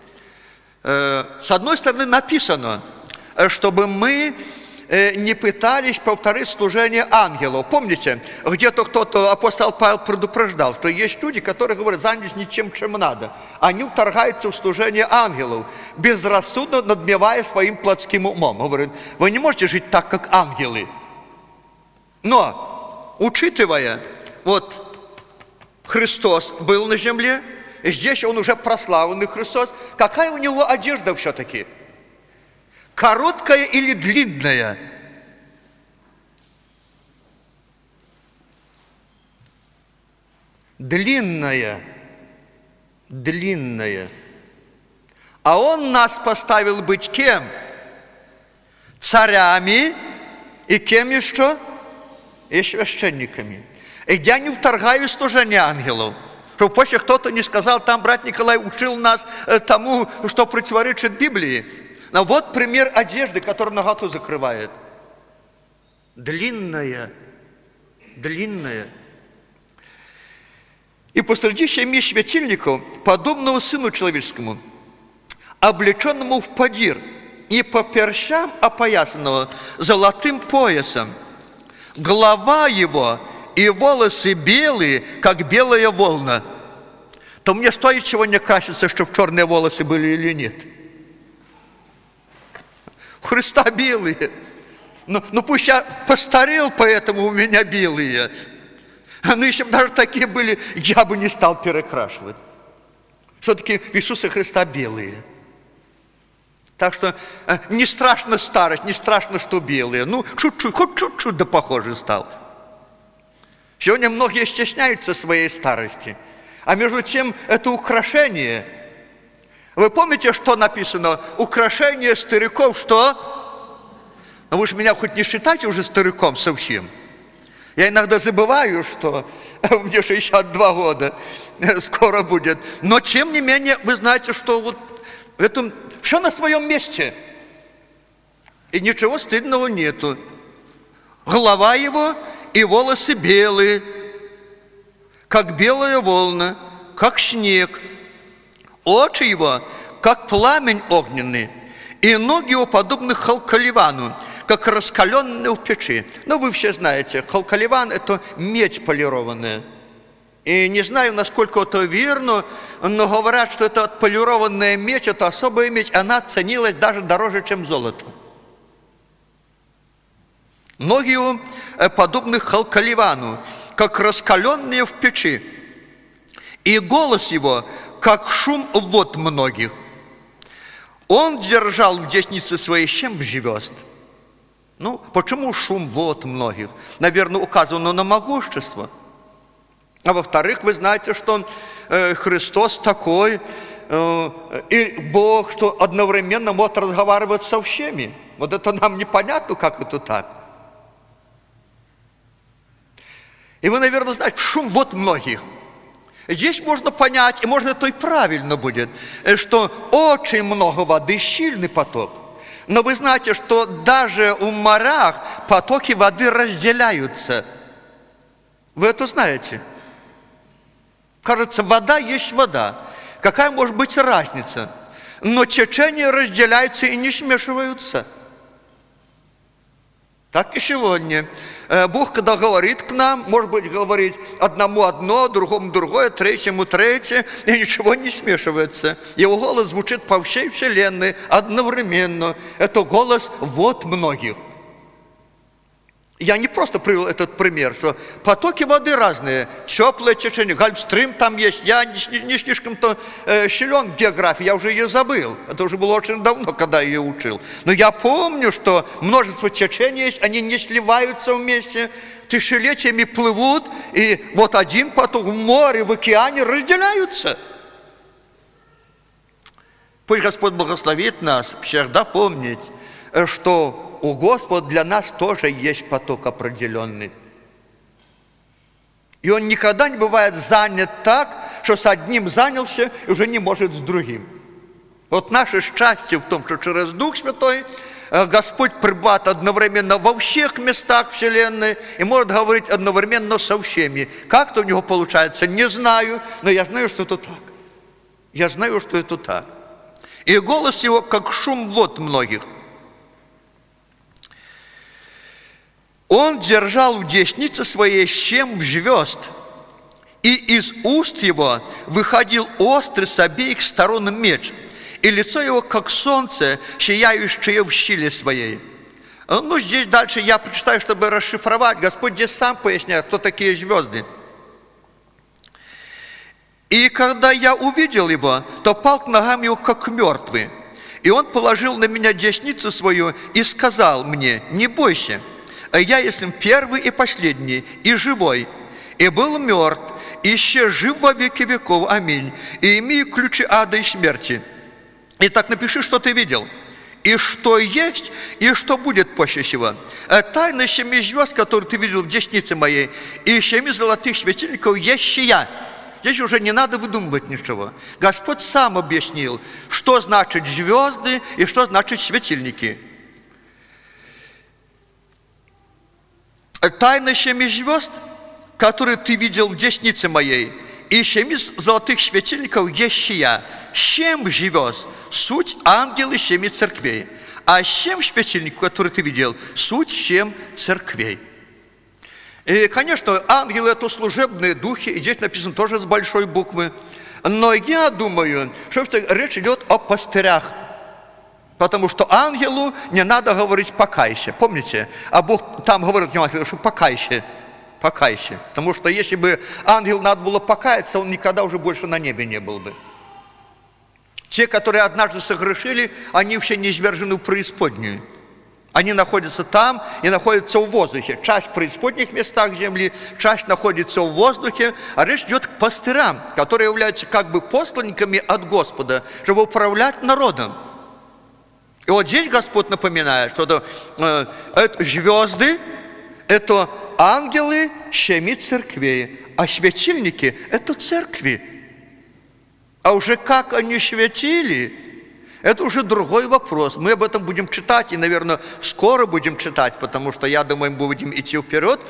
[SPEAKER 1] Э, с одной стороны написано – чтобы мы э, не пытались повторить служение ангелов. Помните, где-то кто-то, апостол Павел предупреждал, что есть люди, которые говорят, занялись ничем, чем надо. Они вторгаются в служение ангелов, безрассудно надмевая своим плотским умом. Говорят, вы не можете жить так, как ангелы. Но, учитывая, вот Христос был на земле, здесь он уже прославленный Христос, какая у него одежда все-таки – Короткая или длинная? Длинная. Длинная. А он нас поставил быть кем? Царями и кем еще? И священниками. И я не вторгаю служение ангелов. Чтобы после кто-то не сказал, там брат Николай учил нас э, тому, что противоречит Библии. Но вот пример одежды, которая наготу закрывает. Длинная, длинная. И посреди семи светильников, подобного Сыну Человеческому, облеченному в подир, и по перщам опоясанного золотым поясом. Голова его и волосы белые, как белая волна. То мне стоит чего не краситься, чтобы черные волосы были или нет – Христа белые. Ну, ну пусть я постарел, поэтому у меня белые. Ну, если бы даже такие были, я бы не стал перекрашивать. Все-таки Иисуса Христа белые. Так что э, не страшно старость, не страшно, что белые. Ну, чуть-чуть, хоть чуть-чуть да похоже стал. Сегодня многие стесняются своей старости. А между тем, это украшение – вы помните, что написано? Украшение стариков что? Ну вы же меня хоть не считайте уже стариком совсем. Я иногда забываю, что мне 62 года скоро будет. Но тем не менее, вы знаете, что вот в этом все на своем месте. И ничего стыдного нету. Голова его и волосы белые, как белая волна, как снег – Очи его, как пламень огненный, и ноги его подобны халкаливану, как раскаленные в печи. Ну, вы все знаете, халкаливан – это медь полированная. И не знаю, насколько это верно, но говорят, что это отполированная медь, это особая медь, она ценилась даже дороже, чем золото. Ноги его э, подобны халкаливану, как раскаленные в печи. И голос его, как шум вод многих. Он держал в деснице своей семь звезд. Ну, почему шум вод многих? Наверное, указано на могущество. А во-вторых, вы знаете, что э, Христос такой, э, и Бог, что одновременно может разговаривать со всеми. Вот это нам непонятно, как это так. И вы, наверное, знаете, шум вот многих. Здесь можно понять, и может это и правильно будет, э, что очень много воды, сильный поток. Но вы знаете, что даже у морях потоки воды разделяются. Вы это знаете? Кажется, вода есть вода. Какая может быть разница? Но течения разделяются и не смешиваются. Так и сегодня. Э, Бог, когда говорит к нам, может быть, говорит одному одно, другому другое, третьему третье, и ничего не смешивается. Его голос звучит по всей вселенной одновременно. Это голос вот многих. Я не просто привел этот пример, что потоки воды разные, теплое течение, гольфстрим там есть. Я не, не слишком-то э, силен в географии, я уже ее забыл. Это уже было очень давно, когда я ее учил. Но я помню, что множество течений есть, они не сливаются вместе, тысячелетиями плывут, и вот один поток в море, в океане разделяются. Пусть Господь благословит нас всегда помнить, э, что у Господа для нас тоже есть поток определенный. И он никогда не бывает занят так, что с одним занялся и уже не может с другим. Вот наше счастье в том, что через Дух Святой э, Господь пребывает одновременно во всех местах Вселенной и может говорить одновременно со всеми. Как это у него получается, не знаю, но я знаю, что это так. Я знаю, что это так. И голос его, как шум вод многих – Он держал в деснице своей щем звезд, и из уст его выходил острый с обеих сторон меч, и лицо его, как солнце, сияющее в щели своей. Ну, здесь дальше я прочитаю, чтобы расшифровать. Господь здесь сам поясняет, кто такие звезды. И когда я увидел его, то пал к ногам его, как мертвый. И он положил на меня десницу свою и сказал мне, не бойся, а я если первый и последний, и живой, и был мертв, и еще жив во веки веков, аминь, и имею ключи ада и смерти. Итак, напиши, что ты видел, и что есть, и что будет после сего. Э, тайна семи звезд, которые ты видел в деснице моей, и семи золотых светильников есть я. Здесь уже не надо выдумывать ничего. Господь сам объяснил, что значит звезды и что значит светильники – тайна семи звезд, которые ты видел в деснице моей, и семи золотых светильников есть я. Семь звезд – суть ангелы семи церквей. А семь светильников, которые ты видел, суть семь церквей. И, конечно, ангелы – это служебные духи, и здесь написано тоже с большой буквы. Но я думаю, что речь идет о пастырях – Потому что ангелу не надо говорить «покайся». Помните? А Бог там говорит, что «покайся». Покайся. Потому что если бы ангел надо было покаяться, он никогда уже больше на небе не был бы. Те, которые однажды согрешили, они все не извержены в преисподнюю. Они находятся там и находятся в воздухе. Часть в преисподних местах земли, часть находится в воздухе. А речь идет к пастырям, которые являются как бы посланниками от Господа, чтобы управлять народом. И вот здесь Господь напоминает, что э, это звезды, это ангелы семи церквей, а светильники – это церкви. А уже как они светили, это уже другой вопрос. Мы об этом будем читать, и, наверное, скоро будем читать, потому что, я думаю, мы будем идти вперед.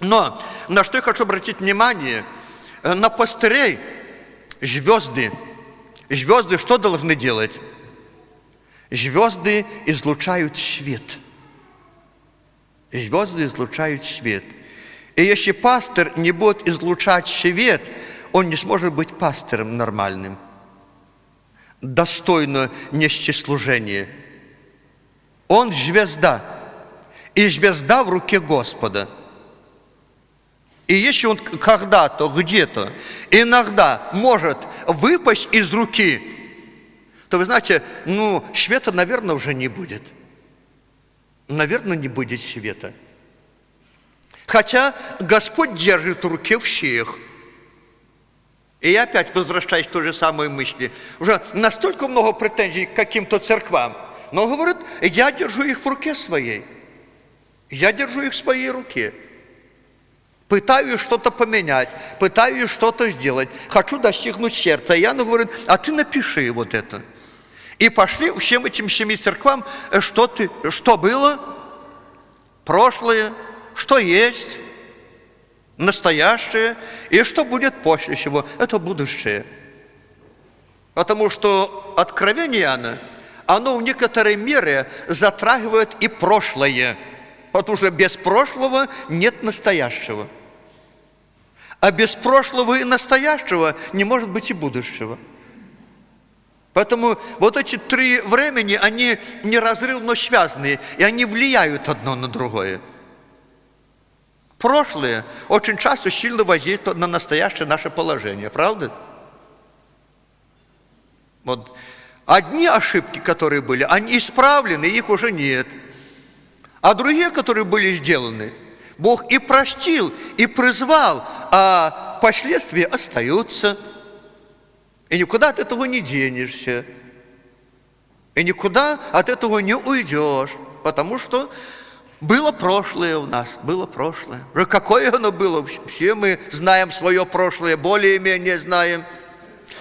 [SPEAKER 1] Но на что я хочу обратить внимание? Э, на пастырей звезды. Звезды что должны делать? Звезды излучают свет. Звезды излучают свет. И если пастор не будет излучать свет, он не сможет быть пастором нормальным, достойно нести служение. Он звезда, и звезда в руке Господа. И если он когда-то, где-то, иногда может выпасть из руки то вы знаете, ну, света, наверное, уже не будет. Наверное, не будет света. Хотя Господь держит в руке всех. И я опять возвращаюсь к той же самой мысли. Уже настолько много претензий к каким-то церквам. Но он говорит, я держу их в руке своей. Я держу их в своей руке. Пытаюсь что-то поменять, пытаюсь что-то сделать, хочу достигнуть сердца. И Яна говорит, а ты напиши вот это. И пошли всем этим семи церквам, э, что, ты, что было, прошлое, что есть, настоящее, и что будет после чего. Это будущее. Потому что откровение Иоанна, оно в некоторой мере затрагивает и прошлое, потому что без прошлого нет настоящего – а без прошлого и настоящего не может быть и будущего. Поэтому вот эти три времени, они неразрывно связаны, и они влияют одно на другое. Прошлое очень часто сильно воздействует на настоящее наше положение, правда? Вот одни ошибки, которые были, они исправлены, их уже нет. А другие, которые были сделаны, Бог и простил, и призвал, а последствия остаются. И никуда от этого не денешься. И никуда от этого не уйдешь, потому что было прошлое у нас, было прошлое. Какое оно было? Все мы знаем свое прошлое, более-менее знаем.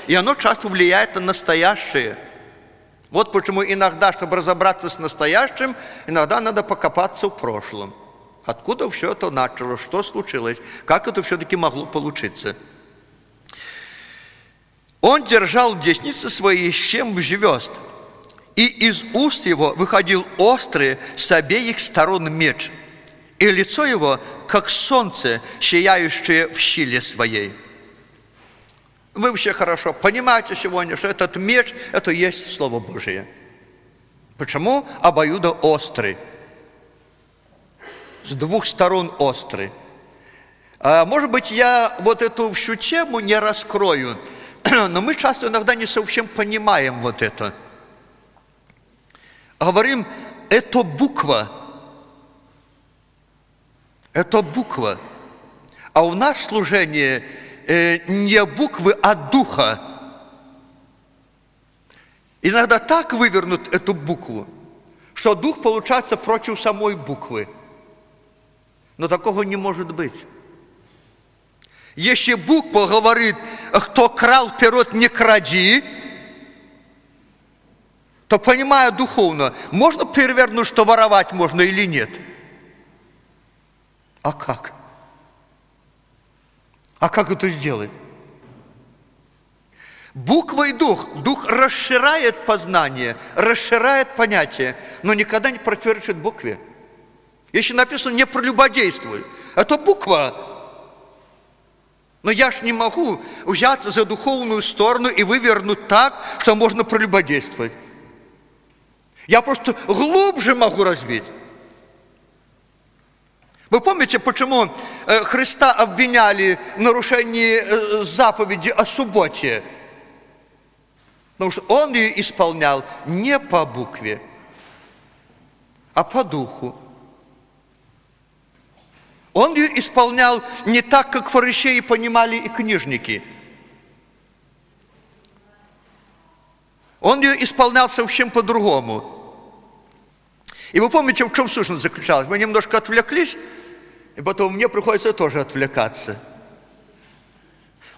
[SPEAKER 1] И оно часто влияет на настоящее. Вот почему иногда, чтобы разобраться с настоящим, иногда надо покопаться в прошлом. Откуда все это началось, что случилось, как это все-таки могло получиться. Он держал в деснице своей щем звезд, и из уст его выходил острый с обеих сторон меч, и лицо его, как солнце, сияющее в щеле своей. Вы все хорошо понимаете сегодня, что этот меч – это есть Слово Божие. Почему обоюдо острый? с двух сторон острый. А, может быть, я вот эту всю тему не раскрою, но мы часто иногда не совсем понимаем вот это. Говорим, это буква. Это буква. А у нас служение э, не буквы, а духа. Иногда так вывернут эту букву, что дух получается против самой буквы. Но такого не может быть. Если буква говорит, кто крал вперед, не кради, то, понимая духовно, можно перевернуть, что воровать можно или нет? А как? А как это сделать? Буква и дух. Дух расширяет познание, расширяет понятие, но никогда не противоречит букве. Если написано «не прелюбодействуй», это буква. Но я ж не могу взяться за духовную сторону и вывернуть так, что можно прелюбодействовать. Я просто глубже могу развить. Вы помните, почему э, Христа обвиняли в нарушении э, заповеди о субботе? Потому что Он ее исполнял не по букве, а по духу. Он ее исполнял не так, как фарисеи понимали и книжники. Он ее исполнял совсем по-другому. И вы помните, в чем сущность заключалась? Мы немножко отвлеклись, и потом мне приходится тоже отвлекаться.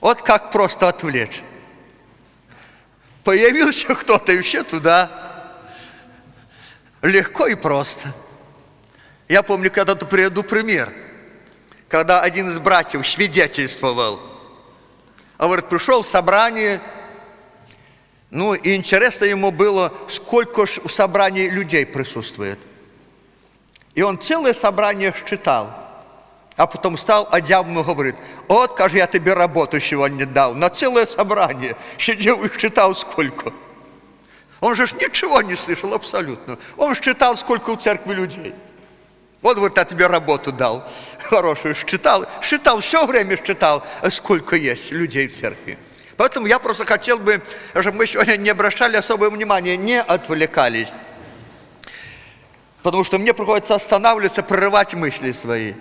[SPEAKER 1] Вот как просто отвлечь. Появился кто-то все туда. Легко и просто. Я помню, когда-то приведу пример – когда один из братьев свидетельствовал. А говорит, пришел в собрание, ну и интересно ему было, сколько в собрании людей присутствует. И он целое собрание считал. А потом стал, одяв ему говорит, вот, каже, я тебе работу сегодня дал, на целое собрание. Сидел и считал сколько. Он же ничего не слышал абсолютно. Он считал, сколько у церкви людей. Вот, говорит, я тебе работу дал хорошую, считал, считал, все время считал, сколько есть людей в церкви. Поэтому я просто хотел бы, чтобы мы сегодня не обращали особое внимание, не отвлекались. Потому что мне приходится останавливаться, прерывать мысли свои.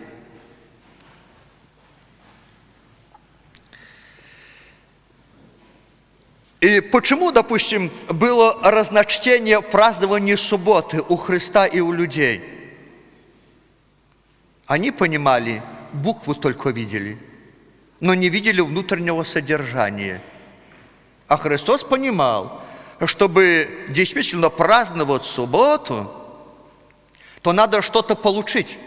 [SPEAKER 1] И почему, допустим, было разночтение празднования субботы у Христа и у людей? Они понимали, букву только видели, но не видели внутреннего содержания. А Христос понимал, чтобы действительно праздновать субботу, то надо что-то получить.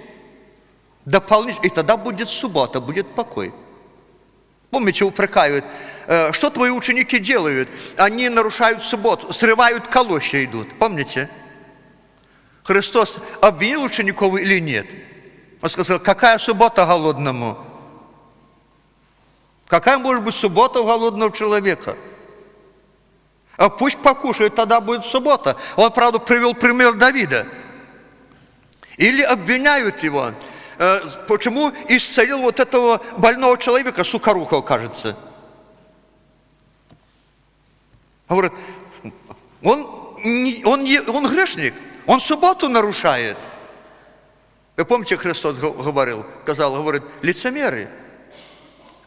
[SPEAKER 1] Дополнительно, и тогда будет суббота, будет покой. Помните, упрекают, э, что твои ученики делают? Они нарушают субботу, срывают колоща идут. Помните? Христос обвинил учеников или нет? Он сказал, какая суббота голодному? Какая может быть суббота у голодного человека? А пусть покушает, тогда будет суббота. Он, правда, привел пример Давида. Или обвиняют его – Э, почему исцелил вот этого больного человека, Сукарухова, кажется. Говорит, он, он, он грешник, он субботу нарушает. Вы помните, Христос говорил, сказал, говорит, лицемеры,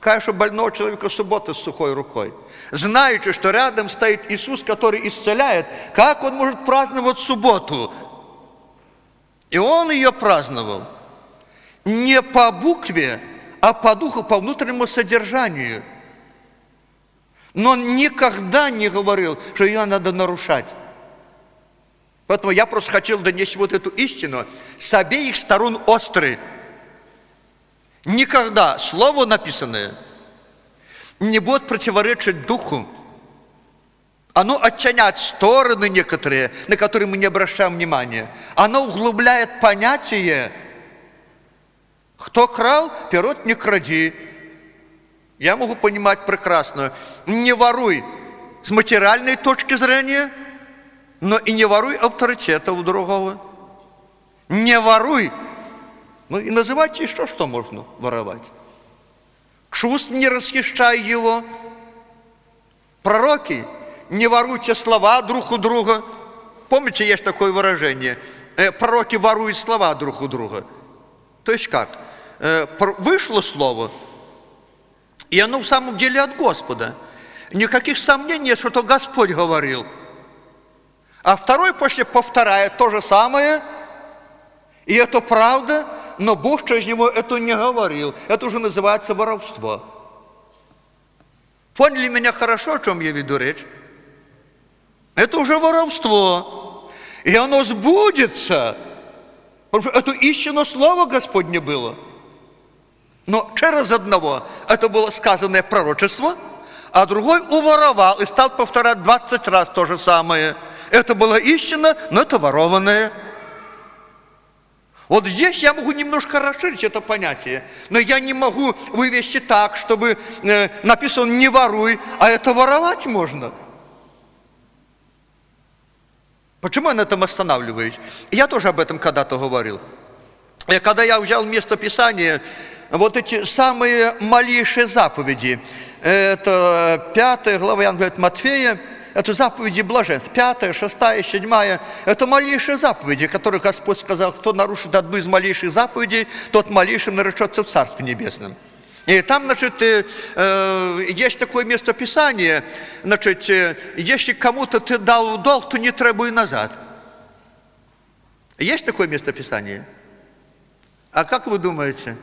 [SPEAKER 1] Конечно, больного человека суббота с сухой рукой. Знаете, что рядом стоит Иисус, который исцеляет. Как он может праздновать субботу? И он ее праздновал не по букве, а по духу, по внутреннему содержанию. Но он никогда не говорил, что ее надо нарушать. Поэтому я просто хотел донести вот эту истину с обеих сторон острый. Никогда слово написанное не будет противоречить духу. Оно оттеняет стороны некоторые, на которые мы не обращаем внимания. Оно углубляет понятие, кто крал, пирот не кради. Я могу понимать прекрасно. Не воруй с материальной точки зрения, но и не воруй авторитета у другого. Не воруй. Ну и называть еще что можно воровать. Чувств не расхищай его. Пророки, не воруйте слова друг у друга. Помните, есть такое выражение? Э, пророки воруют слова друг у друга. То есть как? Э, вышло слово, и оно в самом деле от Господа. Никаких сомнений, что это Господь говорил. А второй после повторяет то же самое, и это правда, но Бог через него это не говорил. Это уже называется воровство. Поняли меня хорошо, о чем я веду речь? Это уже воровство. И оно сбудется. Потому что это истинно слово Господне было – но через одного это было сказанное пророчество, а другой уворовал и стал повторять 20 раз то же самое. Это было истина, ворованное. Вот здесь я могу немножко расширить это понятие, но я не могу вывести так, чтобы э, написано «не воруй», а это воровать можно. Почему я на этом останавливаюсь? Я тоже об этом когда-то говорил. И когда я взял место Писания, вот эти самые малейшие заповеди. Это пятая глава Евангелия от Матфея, это заповеди блаженств. Пятая, шестая, седьмая. Это малейшие заповеди, которые Господь сказал, кто нарушит одну из малейших заповедей, тот малейшим наречется в Царстве Небесном. И там, значит, э, э, есть такое местописание, значит, э, если кому-то ты дал долг, то не требуй назад. Есть такое местописание? А как вы думаете?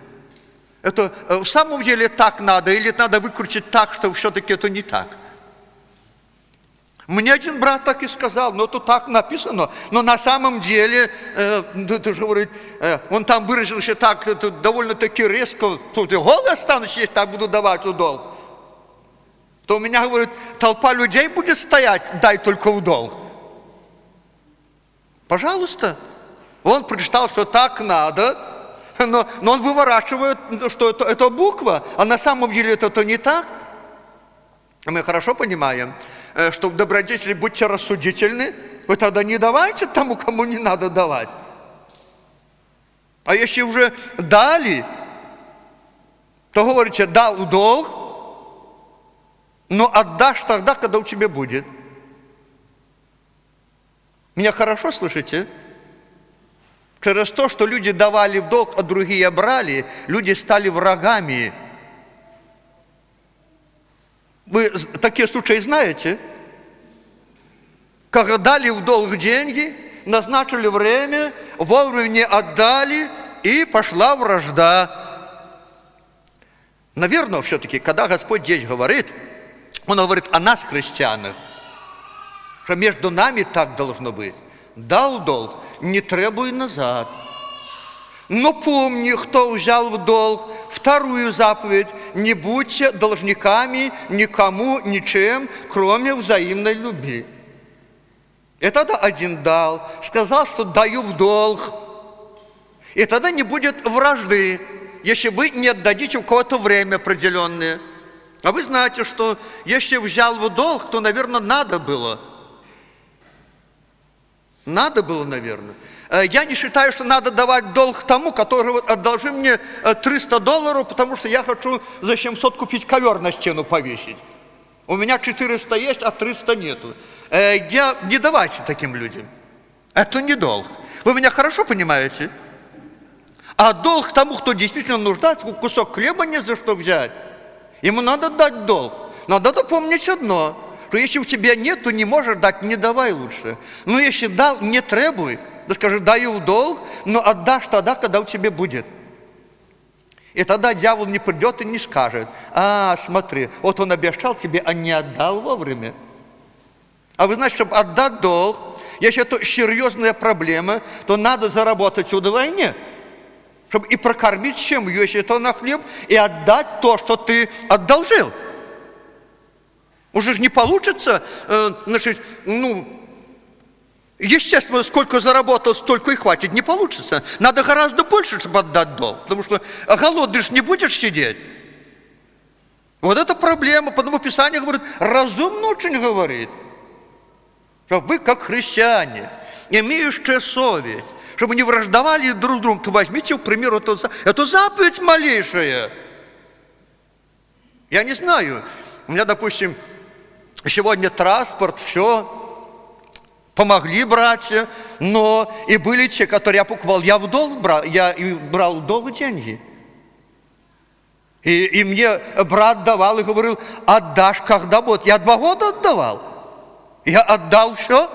[SPEAKER 1] Это в самом деле так надо, или надо выкрутить так, что все-таки это не так? Мне один брат так и сказал, но это так написано. Но на самом деле, э, говорит, э, он там выразился так, это довольно-таки резко, что ты голый останусь, если так буду давать в долг. То у меня, говорит, толпа людей будет стоять, дай только в долг. Пожалуйста. Он прочитал, что так надо, но, но он выворачивает, что это, это буква, а на самом деле это, это не так. Мы хорошо понимаем, э, что в добродетели будьте рассудительны, вы тогда не давайте тому, кому не надо давать. А если уже дали, то говорите, дал долг, но отдашь тогда, когда у тебя будет. Меня хорошо слышите? Через то, что люди давали в долг, а другие брали, люди стали врагами. Вы такие случаи знаете? Когда дали в долг деньги, назначили время, вовремя не отдали, и пошла вражда. Наверное, все-таки, когда Господь здесь говорит, Он говорит о нас, христианах, что между нами так должно быть. Дал долг, не требуй назад. Но помни, кто взял в долг, вторую заповедь, не будьте должниками никому, ничем, кроме взаимной любви. И тогда один дал, сказал, что даю в долг. И тогда не будет вражды, если вы не отдадите в какое-то время определенное. А вы знаете, что если взял в долг, то, наверное, надо было. Надо было, наверное. Э, я не считаю, что надо давать долг тому, который одолжи мне 300 э, долларов, потому что я хочу за 700 купить ковер на стену повесить. У меня 400 есть, а 300 нету. Э, я не давайте таким людям. Это не долг. Вы меня хорошо понимаете? А долг тому, кто действительно нуждается, кусок хлеба не за что взять. Ему надо дать долг. Но надо помнить одно, что если у тебя нет, то не можешь дать, не давай лучше. Но если дал, не требуй. Ну скажи, даю в долг, но отдашь тогда, когда у тебя будет. И тогда дьявол не придет и не скажет, а, смотри, вот он обещал тебе, а не отдал вовремя. А вы знаете, чтобы отдать долг, если это серьезная проблема, то надо заработать удвойне, чтобы и прокормить семью, если это на хлеб, и отдать то, что ты одолжил. Уже же не получится, э, значит, ну, Естественно, сколько заработал, столько и хватит. Не получится. Надо гораздо больше, чтобы отдать долг. Потому что голодный же не будешь сидеть. Вот это проблема. Потому Писание говорит, разумно очень говорит, что вы, как христиане, имеющие совесть, чтобы не враждовали друг с другом, то возьмите, к примеру, эту, эту заповедь малейшая. Я не знаю. У меня, допустим, сегодня транспорт, все, Помогли братья, но и были те, которые я покупал, я в долг брал, я и брал в долг деньги. И, и мне брат давал и говорил, отдашь когда будет. Я два года отдавал. Я отдал все.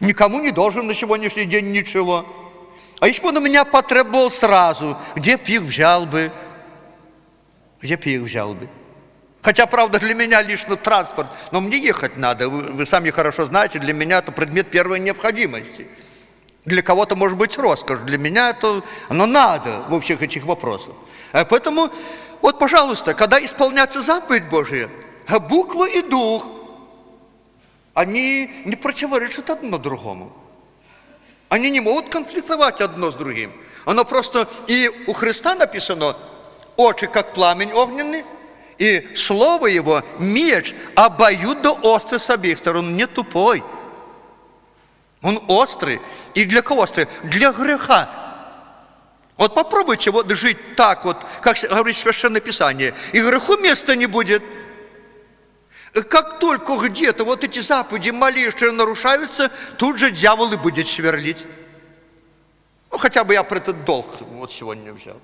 [SPEAKER 1] Никому не должен на сегодняшний день ничего. А если бы он у меня потребовал сразу, где б их взял бы? Где б их взял бы? Хотя, правда, для меня лично транспорт, но мне ехать надо. Вы, вы сами хорошо знаете, для меня это предмет первой необходимости. Для кого-то может быть роскошь, для меня это оно надо во всех этих вопросах. А поэтому, вот, пожалуйста, когда исполняется заповедь Божия, буква и дух, они не противоречат одно другому. Они не могут конфликтовать одно с другим. Оно просто, и у Христа написано, очи как пламень огненный, и слово его, меч, обоюдо острый с обеих сторон, не тупой. Он острый. И для кого острый? Для греха. Вот попробуйте вот жить так вот, как говорит Священное Писание, и греху места не будет. Как только где-то вот эти заповеди малейшие нарушаются, тут же дьявол и будет сверлить. Ну, хотя бы я про этот долг вот сегодня взял.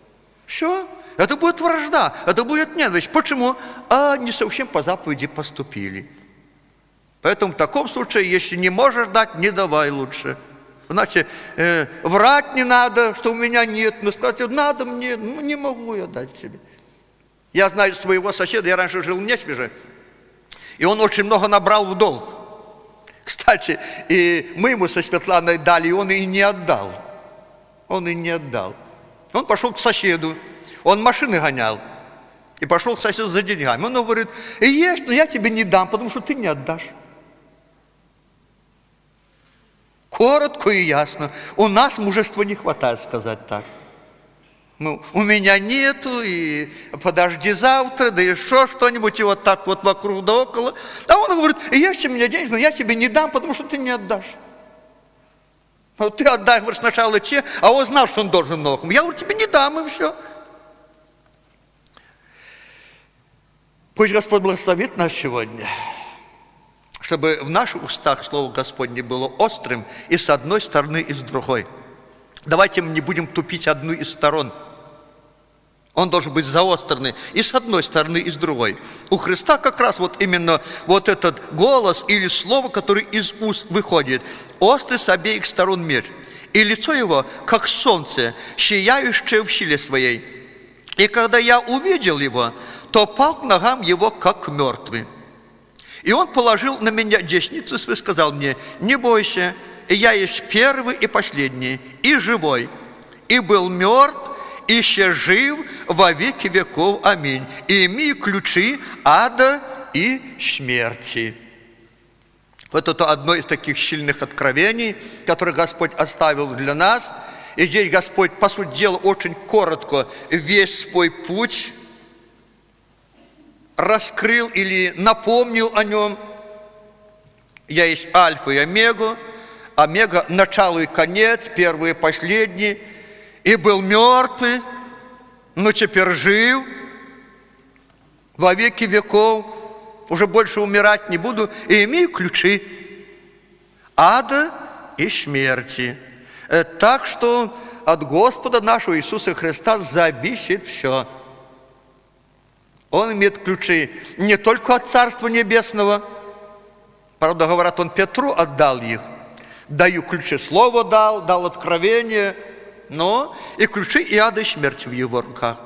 [SPEAKER 1] Все, это будет вражда, это будет ненависть. Почему? А не совсем по заповеди поступили. Поэтому в таком случае, если не можешь дать, не давай лучше. Значит, э, врать не надо, что у меня нет. Но сказать, надо мне, ну не могу я дать себе. Я знаю своего соседа, я раньше жил в Несвеже, и он очень много набрал в долг. Кстати, и мы ему со Светланой дали, и он и не отдал. Он и не отдал. Он пошел к соседу, он машины гонял. И пошел сосед за деньгами. Он говорит, ешь, но я тебе не дам, потому что ты не отдашь. Коротко и ясно. У нас мужества не хватает сказать так. Ну, у меня нету, и подожди завтра, да еще что-нибудь, и вот так вот вокруг да около. А он говорит, ешь мне денег, но я тебе не дам, потому что ты не отдашь. Вот ты отдай, говоришь, сначала че, а он знал, что он должен много. Я говорю, тебе не дам, и все. Пусть Господь благословит нас сегодня, чтобы в наших устах Слово Господне было острым и с одной стороны, и с другой. Давайте мы не будем тупить одну из сторон, Он должен быть заостренный и с одной стороны, и с другой. У Христа как раз вот именно вот этот голос или слово, который из уст выходит, острый с обеих сторон меч. И лицо его, как солнце, сияющее в силе своей. И когда я увидел его, то пал к ногам его, как мертвый. И он положил на меня десницу свою и сказал мне, не бойся, я есть первый и последний, и живой, и был мертв, и еще жив во веки веков. Аминь. И имею ключи ада и смерти. Вот это одно из таких сильных откровений, которые Господь оставил для нас. И здесь Господь, по сути дела, очень коротко весь свой путь раскрыл или напомнил о нем. Я есть альфа и омега, омега – начало и конец, первый и последний, и был мертвый, но теперь жив во веки веков, уже больше умирать не буду, и имею ключи ада и смерти. Э, так что от Господа нашего Иисуса Христа зависит все – он имеет ключи не только от Царства Небесного, правда, говорят, он Петру отдал их, даю ключи, слово дал, дал откровение, но и ключи и ада и смерти в его руках.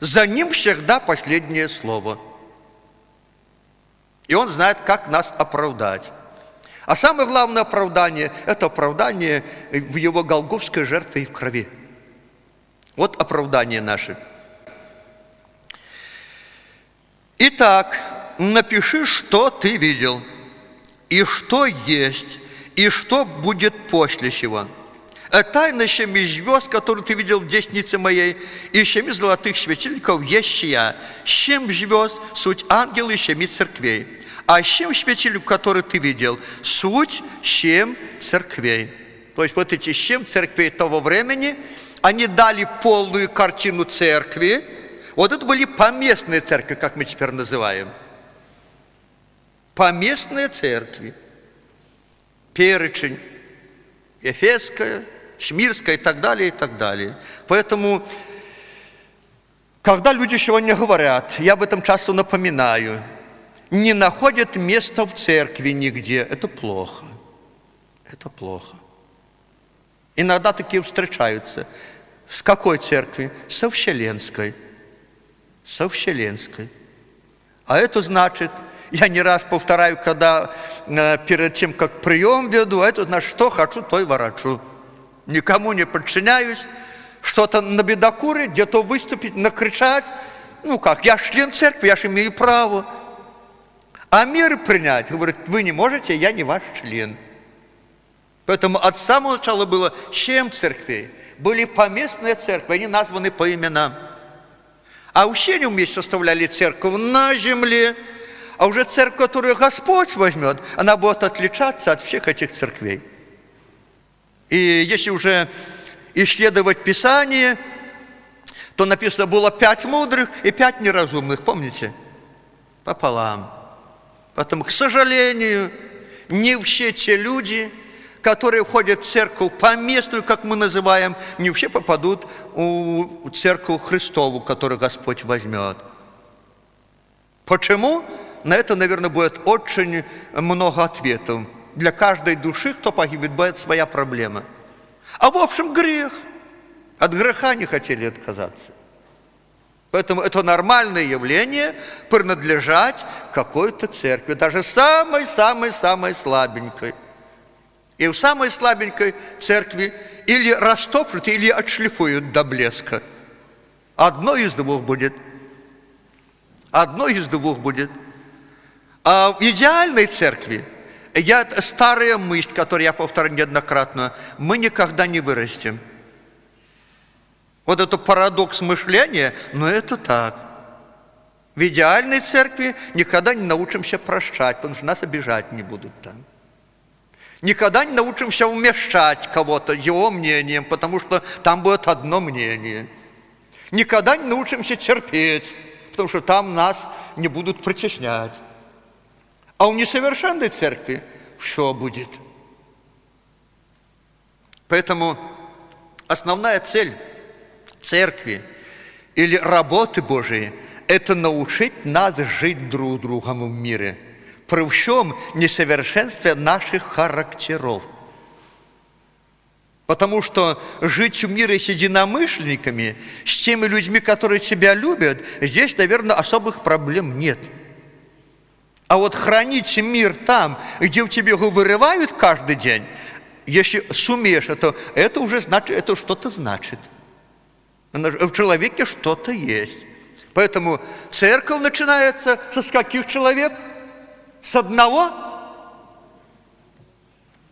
[SPEAKER 1] За ним всегда последнее слово. И он знает, как нас оправдать. А самое главное оправдание – это оправдание в его голговской жертве и в крови. Вот оправдание наше – Итак, напиши, что ты видел, и что есть, и что будет после сего. А тайна семи звезд, которые ты видел в деснице моей, и семи золотых светильников есть я. Семь звезд – суть ангелы семи церквей. А семь светильников, которые ты видел, суть семь церквей. То есть вот эти семь церквей того времени, они дали полную картину церкви, вот это были поместные церкви, как мы теперь называем. Поместные церкви. Перечень, Ефесская, Шмирская и так далее, и так далее. Поэтому, когда люди сегодня говорят, я об этом часто напоминаю, не находят места в церкви нигде, это плохо. Это плохо. Иногда такие встречаются. С какой церкви? Со Вселенской со Вселенской. А это значит, я не раз повторяю, когда э, перед тем, как прием веду, а это значит, что хочу, то и ворочу. Никому не подчиняюсь, что-то на бедокуре, где-то выступить, накричать. Ну как, я член церкви, я же имею право. А меры принять, говорит, вы не можете, я не ваш член. Поэтому от самого начала было семь церквей. Были поместные церкви, они названы по именам. А учение вместе составляли церковь на земле, а уже церковь, которую Господь возьмет, она будет отличаться от всех этих церквей. И если уже исследовать Писание, то написано было пять мудрых и пять неразумных, помните? Пополам. Поэтому, к сожалению, не все те люди – которые ходят в церковь поместную, как мы называем, не все попадут в церковь Христову, которую Господь возьмет. Почему? На это, наверное, будет очень много ответов. Для каждой души, кто погибнет, будет своя проблема. А в общем грех. От греха не хотели отказаться. Поэтому это нормальное явление принадлежать какой-то церкви, даже самой-самой-самой слабенькой. И в самой слабенькой церкви или растопчут, или отшлифуют до блеска. Одно из двух будет. Одно из двух будет. А в идеальной церкви, я, старая мысль, которую я повторяю неоднократно, мы никогда не вырастем. Вот это парадокс мышления, но это так. В идеальной церкви никогда не научимся прощать, потому что нас обижать не будут там. Никогда не научимся умешать кого-то его мнением, потому что там будет одно мнение. Никогда не научимся терпеть, потому что там нас не будут притеснять. А у несовершенной церкви все будет. Поэтому основная цель церкви или работы Божией – это научить нас жить друг другом в мире, при всем несовершенстве наших характеров. Потому что жить в мире с единомышленниками, с теми людьми, которые тебя любят, здесь, наверное, особых проблем нет. А вот хранить мир там, где у тебя его вырывают каждый день, если сумеешь это, это уже значит, это что-то значит. В человеке что-то есть. Поэтому церковь начинается со каких человек? С одного?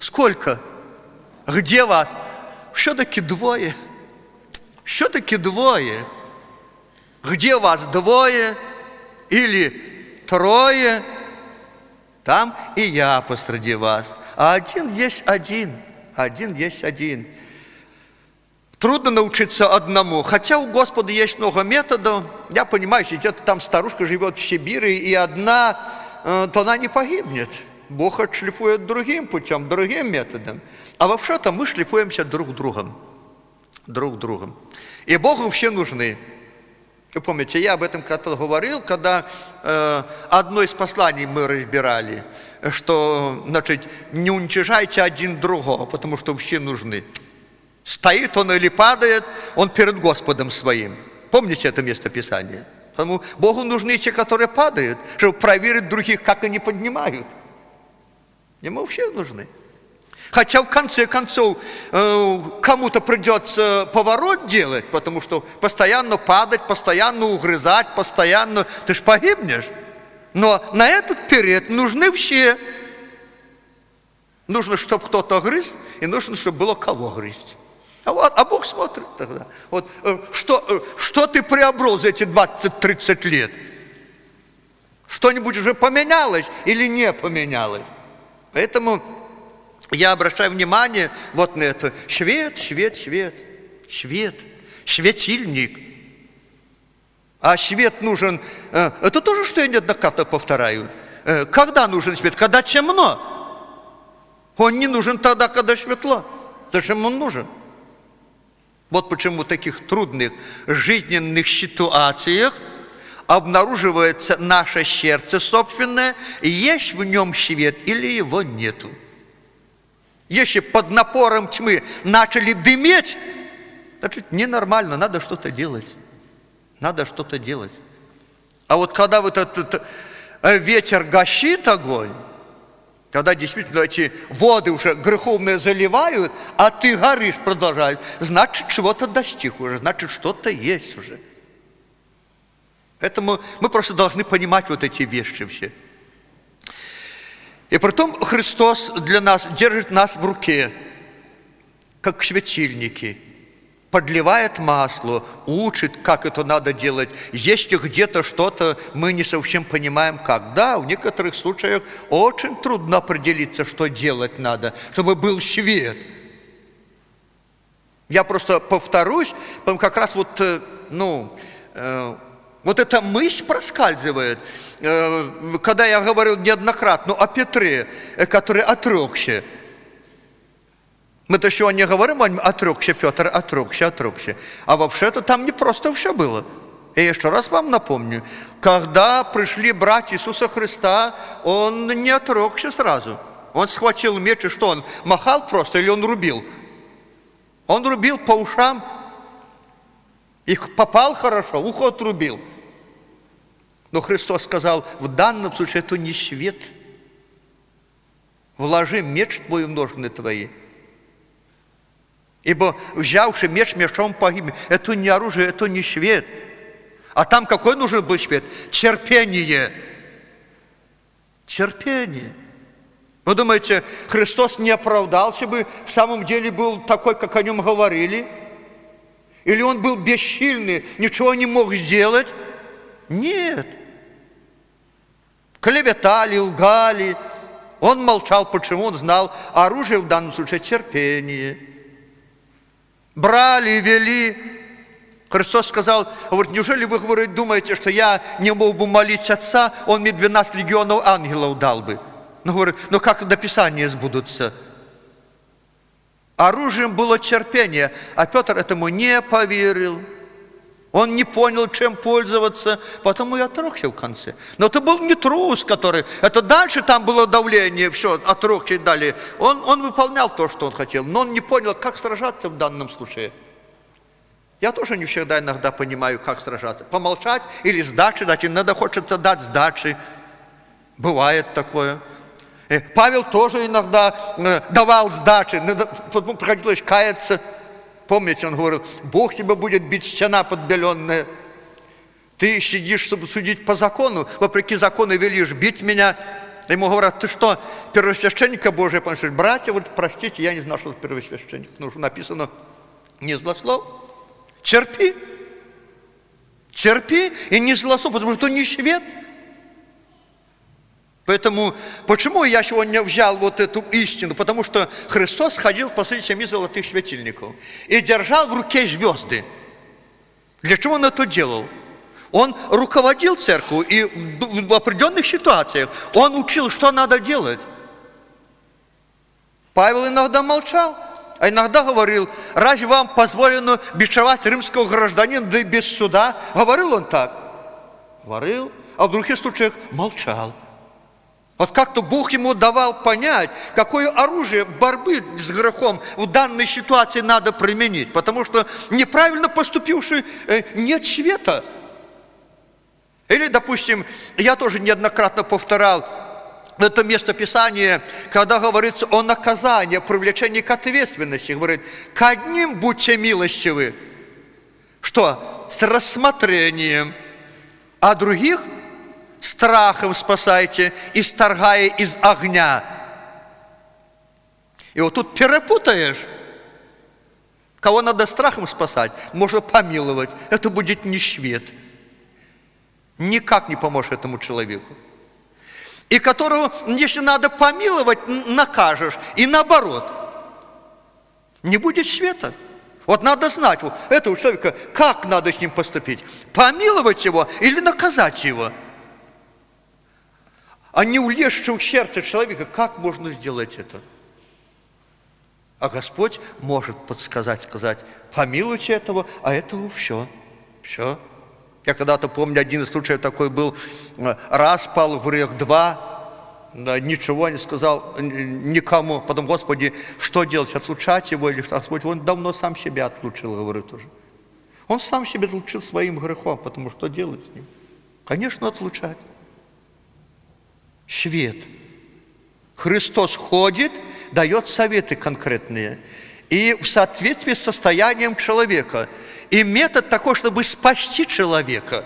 [SPEAKER 1] Сколько? Где вас? Все-таки двое. Все-таки двое. Где вас двое или трое, там и я посреди вас. А один есть один. Один есть один. Трудно научиться одному, хотя у Господа есть много методов. Я понимаю, если где-то там старушка живет в Сибири и одна, то она не погибнет. Бог отшлифует другим путем, другим методом. А вообще-то мы шлифуемся друг другом. Друг другом. И Богу все нужны. Вы помните, я об этом когда-то говорил, когда э, одно из посланий мы разбирали, что, значит, не уничижайте один другого, потому что все нужны. Стоит он или падает, он перед Господом своим. Помните это место Писания? Потому Богу нужны те, которые падают, чтобы проверить других, как они поднимают. Ему все нужны. Хотя в конце концов э, кому-то придется поворот делать, потому что постоянно падать, постоянно угрызать, постоянно ты ж погибнешь. Но на этот период нужны все. Нужно, чтобы кто-то грыз, и нужно, чтобы было кого грызть. А, вот, а Бог смотрит тогда. Вот, э, что, э, что ты приобрел за эти 20-30 лет? Что-нибудь уже поменялось или не поменялось? Поэтому я обращаю внимание вот на это. Швед, швед, швед, швед, светильник. А свет нужен, э, это тоже, что я неоднократно повторяю. Когда нужен свет? Когда темно. Он не нужен тогда, когда светло. Зачем он нужен? Вот почему в таких трудных жизненных ситуациях обнаруживается наше сердце собственное, есть в нем свет или его нету. Если под напором тьмы начали дыметь, значит, ненормально, надо что-то делать. Надо что-то делать. А вот когда вот этот э, ветер гасит огонь, когда действительно эти воды уже греховные заливают, а ты горишь, продолжаешь, значит, чего-то достиг уже, значит, что-то есть уже. Поэтому мы просто должны понимать вот эти вещи все. И потом Христос для нас держит нас в руке, как светильники – подливает масло, учит, как это надо делать. Если где-то что-то мы не совсем понимаем, как. Да, в некоторых случаях очень трудно определиться, что делать надо, чтобы был свет. Я просто повторюсь, потому как раз вот, э, ну, э, вот эта мысль проскальзывает, э, когда я говорил неоднократно о Петре, который отрекся. Мы-то сегодня говорим, отрекся Петр, отрекся, отрекся. А вообще-то там не просто все было. И еще раз вам напомню, когда пришли брать Иисуса Христа, Он не отрекся сразу. Он схватил меч, и что он, махал просто или он рубил? Он рубил по ушам. Их попал хорошо, ухо отрубил. Но Христос сказал, в данном случае это не свет. Вложи меч твой в ножны твои – Ибо взявши меч, мечом погибнет. Это не оружие, это не свет. А там какой нужен был свет? Терпение. Терпение. Вы думаете, Христос не оправдался бы, в самом деле был такой, как о нем говорили? Или он был бессильный, ничего не мог сделать? Нет. Клеветали, лгали. Он молчал, почему он знал оружие в данном случае терпение брали, вели. Христос сказал, говорит, неужели вы, говорит, думаете, что я не мог бы молить Отца, Он мне 12 легионов ангелов дал бы? Ну, говорит, ну как до сбудутся? Оружием было терпение, а Петр этому не поверил. Он не понял, чем пользоваться, потому и отрокся в конце. Но это был не трус, который... Это дальше там было давление, все, отрокся и далее. Он, он выполнял то, что он хотел, но он не понял, как сражаться в данном случае. Я тоже не всегда иногда понимаю, как сражаться. Помолчать или сдачи дать. Иногда хочется дать сдачи. Бывает такое. Э, Павел тоже иногда э, давал сдачи, потом приходилось каяться. Помните, он говорил, Бог тебя будет бить, стена подбеленная. Ты сидишь, чтобы судить по закону, вопреки закону велишь бить меня. Ему говорят, ты что, первосвященника Божия, что братья, вот простите, я не знал, что первосвященник. Ну, написано, не злослов. Терпи. Терпи и не злослов, потому что не швед. Поэтому, почему я сегодня взял вот эту истину? Потому что Христос ходил по семи золотых светильников и держал в руке звезды. Для чего он это делал? Он руководил церковью и в определенных ситуациях он учил, что надо делать. Павел иногда молчал, а иногда говорил, разве вам позволено бичевать римского гражданина, да и без суда? Говорил он так? Говорил, а в других случаях молчал. Вот как-то Бог ему давал понять, какое оружие борьбы с грехом в данной ситуации надо применить. Потому что неправильно поступивший э, нет света. Или, допустим, я тоже неоднократно повторял это место Писания, когда говорится о наказании, о привлечении к ответственности. Говорит, к одним будьте милостивы. Что? С рассмотрением. А других – страхом спасайте, исторгая из огня. И вот тут перепутаешь. Кого надо страхом спасать, можно помиловать. Это будет не швед. Никак не поможешь этому человеку. И которого, если надо помиловать, накажешь. И наоборот. Не будет света. Вот надо знать, вот этого человека, как надо с ним поступить. Помиловать его или наказать его – а не улезший в сердце человека, как можно сделать это? А Господь может подсказать, сказать, помилуйте этого, а этого все, все. Я когда-то помню, один из случаев такой был, раз пал в грех, два, да, ничего не сказал никому. Потом, Господи, что делать, отлучать его или что? Господь, он давно сам себя отлучил, говорит уже. Он сам себя отлучил своим грехом, потому что делать с ним? Конечно, отлучать свет. Христос ходит, дает советы конкретные. И в соответствии с состоянием человека. И метод такой, чтобы спасти человека.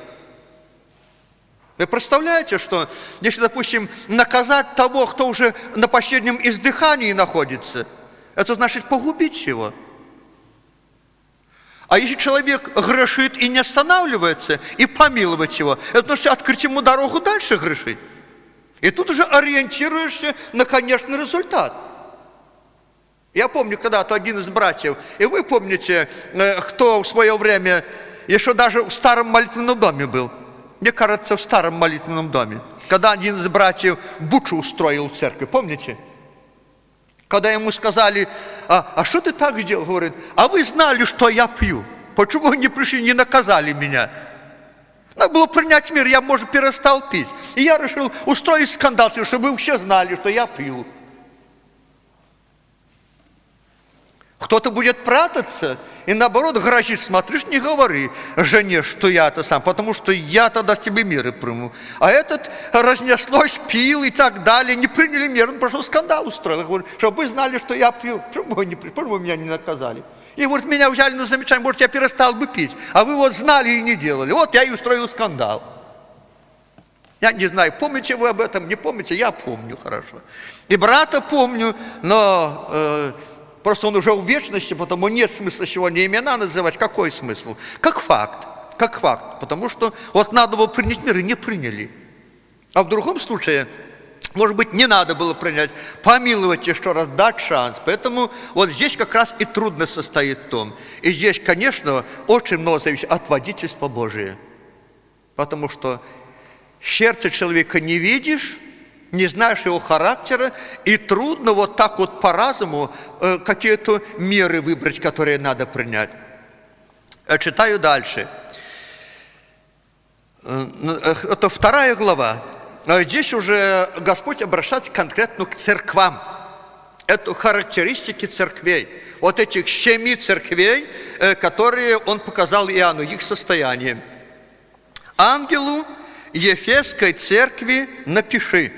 [SPEAKER 1] Вы представляете, что если, допустим, наказать того, кто уже на последнем издыхании находится, это значит погубить его. А если человек грешит и не останавливается, и помиловать его, это значит открыть ему дорогу дальше грешить. И тут уже ориентируешься на конечный результат. Я помню когда-то один из братьев, и вы помните, э, кто в свое время еще даже в старом молитвенном доме был. Мне кажется, в старом молитвенном доме. Когда один из братьев бучу устроил в церкви, помните? Когда ему сказали, а, а что ты так сделал? Говорит, а вы знали, что я пью. Почему вы не пришли, не наказали меня? Надо было принять мир, я, может, перестал пить. И я решил устроить скандал, чтобы вы все знали, что я пью. Кто-то будет прятаться и наоборот грозит, смотришь, не говори жене, что я это сам, потому что я тогда тебе меры приму. А этот разнеслось, пил и так далее, не приняли меры, он пошел скандал устроил. Говорит, чтобы вы знали, что я пью. Почему вы, не, почему вы меня не наказали? И вот меня взяли на замечание, может, я перестал бы пить, а вы вот знали и не делали. Вот я и устроил скандал. Я не знаю, помните вы об этом, не помните, я помню хорошо. И брата помню, но э, просто он уже в вечности, потому нет смысла сегодня имена называть. Какой смысл? Как факт, как факт. Потому что вот надо было принять мир, и не приняли. А в другом случае может быть, не надо было принять, помиловать еще раз, дать шанс. Поэтому вот здесь как раз и трудно состоит в том. И здесь, конечно, очень много зависит от водительства Божия. Потому что сердце человека не видишь, не знаешь его характера, и трудно вот так вот по разуму э, какие-то меры выбрать, которые надо принять. Я читаю дальше. Э, это вторая глава. Здесь уже Господь обращается конкретно к церквам. Это характеристики церквей. Вот этих семи церквей, которые Он показал Иоанну, их состояние. Ангелу Ефесской церкви напиши.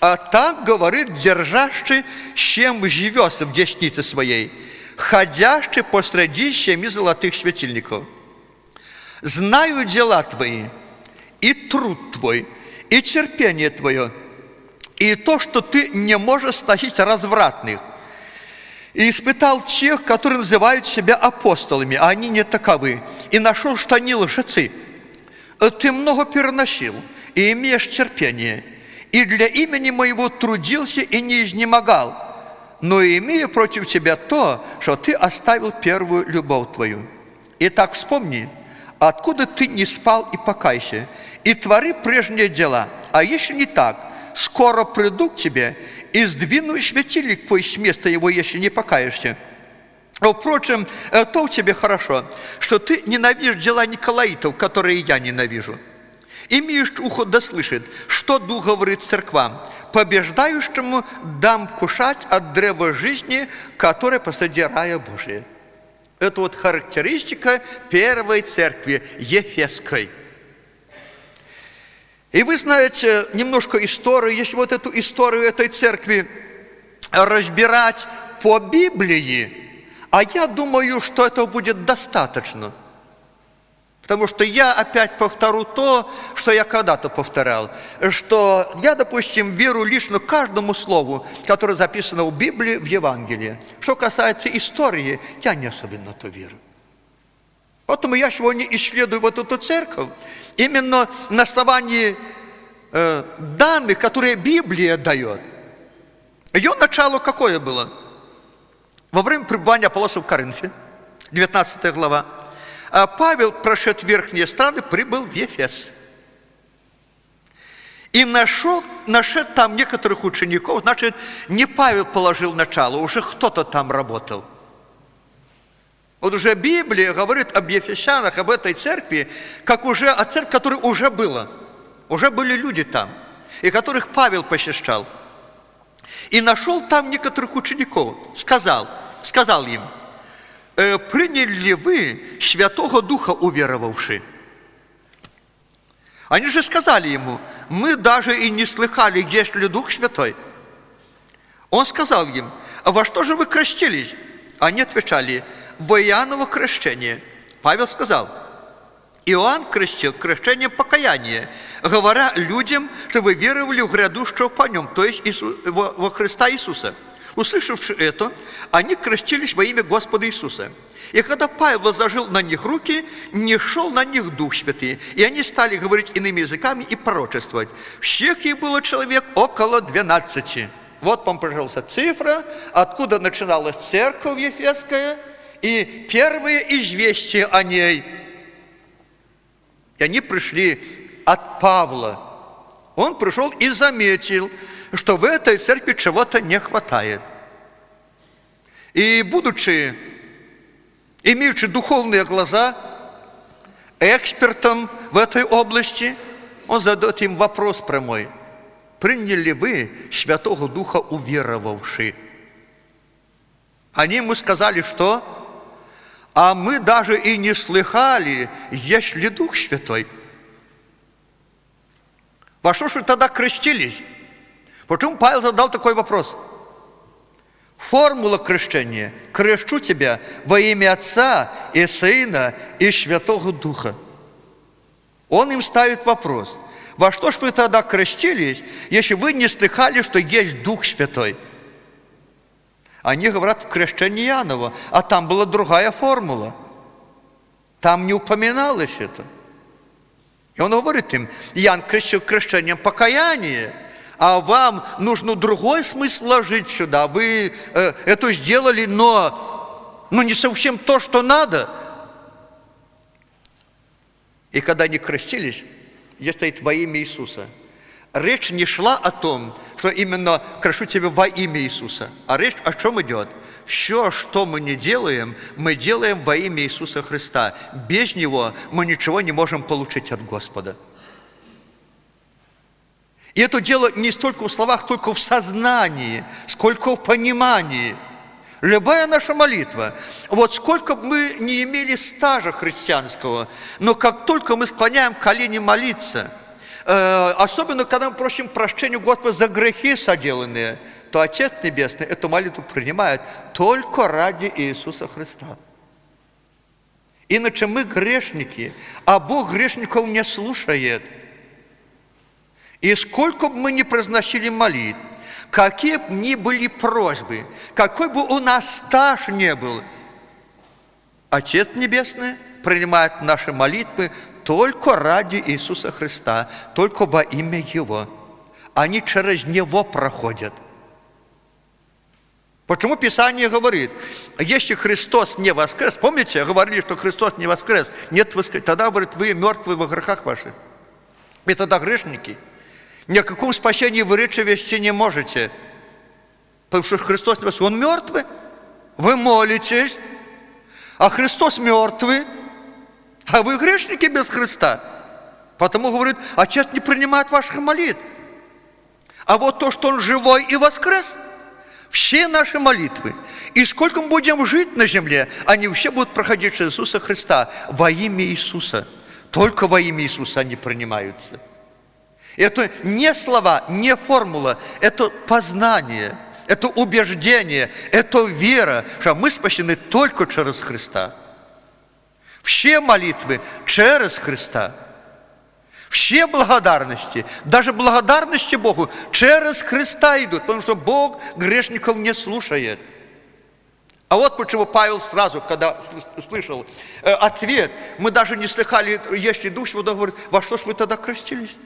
[SPEAKER 1] А так говорит держащий, чем живет в деснице своей, ходящий посреди семи золотых светильников. Знаю дела твои, и труд твой, и терпение твое, и то, что ты не можешь сносить развратных. И испытал тех, которые называют себя апостолами, а они не таковы. И нашел, что они лжецы – ты много переносил и имеешь терпение, и для имени моего трудился и не изнемогал, но имею против тебя то, что ты оставил первую любовь твою. Итак, вспомни, откуда ты не спал и покайся, и твори прежние дела, а если не так, скоро приду к тебе и сдвину светильник твой с места его, если не покаешься. Впрочем, то у тебя хорошо, что ты ненавидишь дела Николаитов, которые я ненавижу. Имеешь ухо да слышит, что Дух говорит церквам. Побеждающему дам кушать от древа жизни, которое посреди рая Божия. Это вот характеристика первой церкви, Ефесской. И вы знаете немножко историю, если вот эту историю этой церкви разбирать по Библии, а я думаю, что этого будет достаточно. Потому что я опять повторю то, что я когда-то повторял, что я, допустим, верю лично каждому слову, которое записано в Библии, в Евангелии. Что касается истории, я не особенно то верю. Поэтому я сегодня исследую вот эту церковь именно на основании э, данных, которые Библия дает. Ее начало какое было? Во время пребывания Аполлоса в Коринфе, 19 глава, а Павел, прошед верхние страны, прибыл в Ефес. И нашел, нашел там некоторых учеников, значит, не Павел положил начало, уже кто-то там работал. Вот уже Библия говорит об Ефесянах, об этой церкви, как уже о церкви, которая уже была. Уже были люди там, и которых Павел посещал. И нашел там некоторых учеников, сказал – сказал им, «Э, приняли ли вы Святого Духа уверовавши? Они же сказали ему, мы даже и не слыхали, есть ли Дух Святой. Он сказал им, а во что же вы крестились? Они отвечали, во Иоанново крещение. Павел сказал, Иоанн крестил крещением покаяния, говоря людям, что вы веровали в грядущего по нем, то есть во Христа Иисуса – Услышавши это, они крестились во имя Господа Иисуса. И когда Павел возложил на них руки, не шел на них Дух Святый, и они стали говорить иными языками и пророчествовать. Всех их было человек около 12. Вот вам, пожалуйста, цифра, откуда начиналась церковь Ефесская, и первые известия о ней. И они пришли от Павла. Он пришел и заметил, что в этой церкви чего-то не хватает. И будучи, имеющий духовные глаза, экспертом в этой области, он задает им вопрос прямой. Приняли вы Святого Духа уверовавши? Они ему сказали, что? А мы даже и не слыхали, есть ли Дух Святой. Во что же тогда крестились? Почему Павел задал такой вопрос? Формула крещения. Крещу тебя во имя Отца и Сына и Святого Духа. Он им ставит вопрос. Во что ж вы тогда крестились, если вы не слыхали, что есть Дух Святой? Они говорят в крещении Иоаннова, а там была другая формула. Там не упоминалось это. И он говорит им, Иоанн крестил крещением покаяния – а вам нужно другой смысл вложить сюда. Вы э, это сделали, но, но не совсем то, что надо. И когда они крестились, здесь стоит во имя Иисуса. Речь не шла о том, что именно крашу тебя во имя Иисуса, а речь о чем идет? все, что мы не делаем, мы делаем во имя Иисуса Христа. Без Него мы ничего не можем получить от Господа. И это дело не столько в словах, только в сознании, сколько в понимании. Любая наша молитва, вот сколько бы мы не имели стажа христианского, но как только мы склоняем колени молиться, э, особенно когда мы просим прощения Господа за грехи соделанные – то Отец Небесный эту молитву принимает только ради Иисуса Христа. Иначе мы грешники, а Бог грешников не слушает. И сколько бы мы ни произносили молитв, какие бы ни были просьбы, какой бы у нас стаж не был, Отец Небесный принимает наши молитвы только ради Иисуса Христа, только во имя Его. Они через Него проходят – Почему Писание говорит, если Христос не воскрес, помните, говорили, что Христос не воскрес, нет воскрес, тогда, говорит, вы мертвы во грехах ваших. И тогда грешники. Ни о каком спасении вы речи вести не можете. Потому что Христос воскрес. Он мертвый. Вы молитесь, а Христос мертвый, а вы грешники без Христа. Потому, говорит, Отец не принимает ваших молитв. А вот то, что Он живой и воскрес – все наши молитвы, и сколько мы будем жить на земле, они все будут проходить через Иисуса Христа во имя Иисуса. Только во имя Иисуса они принимаются. Это не слова, не формула, это познание, это убеждение, это вера, что мы спасены только через Христа. Все молитвы через Христа – все благодарности, даже благодарности Богу через Христа идут, потому что Бог грешников не слушает. А вот почему Павел сразу, когда услышал э, ответ, мы даже не слыхали, если Дух Святой говорит, во что ж вы тогда крестились?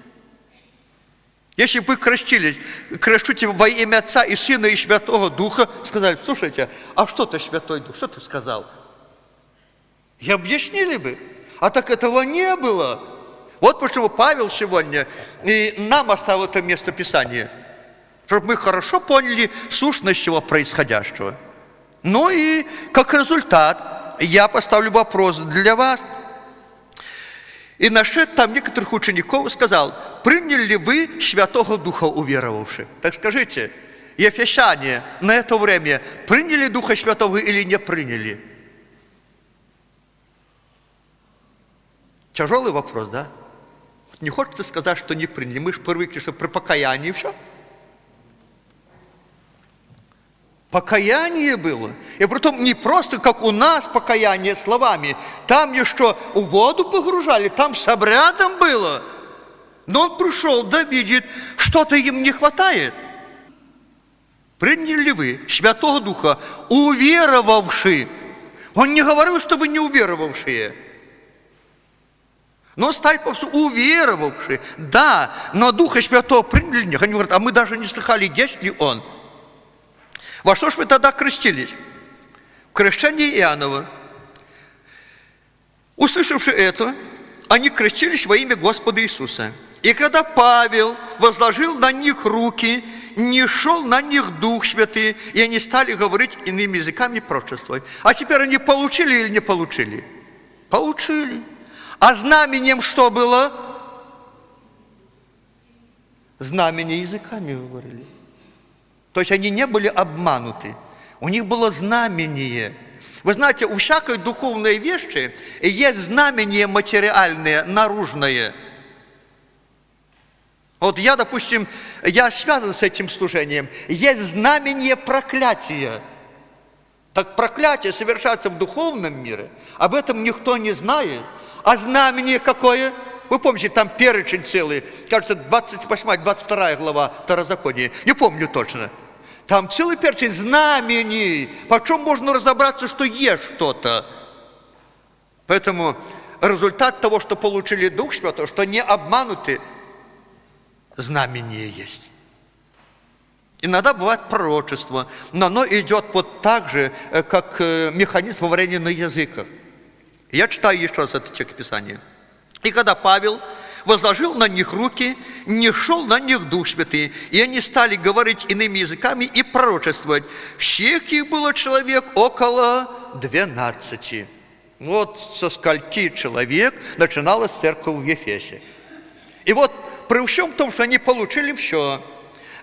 [SPEAKER 1] Если бы крестились, крещите во имя Отца и Сына и Святого Духа, сказали, слушайте, а что ты Святой Дух, что ты сказал? И объяснили бы. А так этого не было. Вот почему Павел сегодня и нам оставил это место Писания, чтобы мы хорошо поняли сущность всего происходящего. Ну и как результат я поставлю вопрос для вас. И нашед там некоторых учеников сказал, приняли ли вы Святого Духа уверовавши? Так скажите, Ефесяне на это время приняли Духа Святого или не приняли? Тяжелый вопрос, да? Не хочется сказать, что не приняли. Мы же привыкли, что при покаянии все. Покаяние было. И притом не просто, как у нас покаяние словами. Там еще у воду погружали, там с обрядом было. Но он пришел, да видит, что-то им не хватает. Приняли ли вы Святого Духа, уверовавшие? Он не говорил, что вы не уверовавшие. Но ставит по уверовавшие, да, но Духа Святого приняли них. Они говорят, а мы даже не слыхали, есть ли Он. Во что ж вы тогда крестились? В крещении Иоаннова. Услышавши это, они крестились во имя Господа Иисуса. И когда Павел возложил на них руки, не шел на них Дух Святый, и они стали говорить иными языками и пророчествовать. А теперь они получили или не получили? Получили. А знаменем что было? Знамение языками говорили. То есть они не были обмануты. У них было знамение. Вы знаете, у всякой духовной вещи есть знамение материальное, наружное. Вот я, допустим, я связан с этим служением. Есть знамение проклятия. Так проклятие совершается в духовном мире. Об этом никто не знает. А знамение какое? Вы помните, там перечень целый, кажется, 28-22 глава Второзакония, не помню точно. Там целый перечень знамений, почем можно разобраться, что есть что-то. Поэтому результат того, что получили Дух Святой, что не обмануты, знамение есть. Иногда бывает пророчество, но оно идет вот так же, э, как э, механизм говорения на языках. Я читаю еще раз этот текст Писания. И когда Павел возложил на них руки, не шел на них Дух Святый, и они стали говорить иными языками и пророчествовать. Всех их было человек около двенадцати. Вот со скольки человек начиналась церковь в Ефесе. И вот при всем том, что они получили все,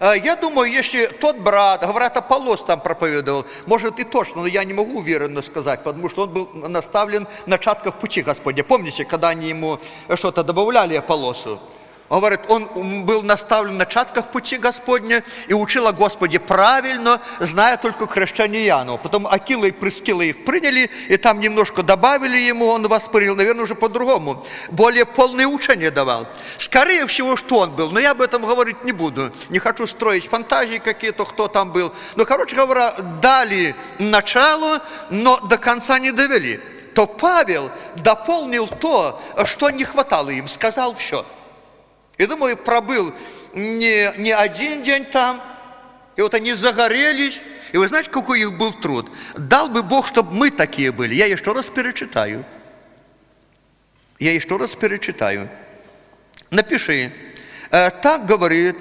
[SPEAKER 1] э, я думаю, если тот брат, говорят, Аполлос там проповедовал, может и точно, но я не могу уверенно сказать, потому что он был наставлен на начатках пути Господня. Помните, когда они ему что-то добавляли Аполлосу? Он говорит, он был наставлен на начатках пути Господня и учил о Господе правильно, зная только крещение Иоанна. Потом Акила и Прескила их приняли, и там немножко добавили ему, он воспринял, наверное, уже по-другому. Более полное учение давал. Скорее всего, что он был, но я об этом говорить не буду. Не хочу строить фантазии какие-то, кто там был. Но, короче говоря, дали начало, но до конца не довели. То Павел дополнил то, что не хватало им, сказал все – и думаю, пробыл не, не один день там, и вот они загорелись, и вы знаете, какой их был труд? Дал бы Бог, чтобы мы такие были. Я еще раз перечитаю. Я еще раз перечитаю. Напиши. «Э, так говорит,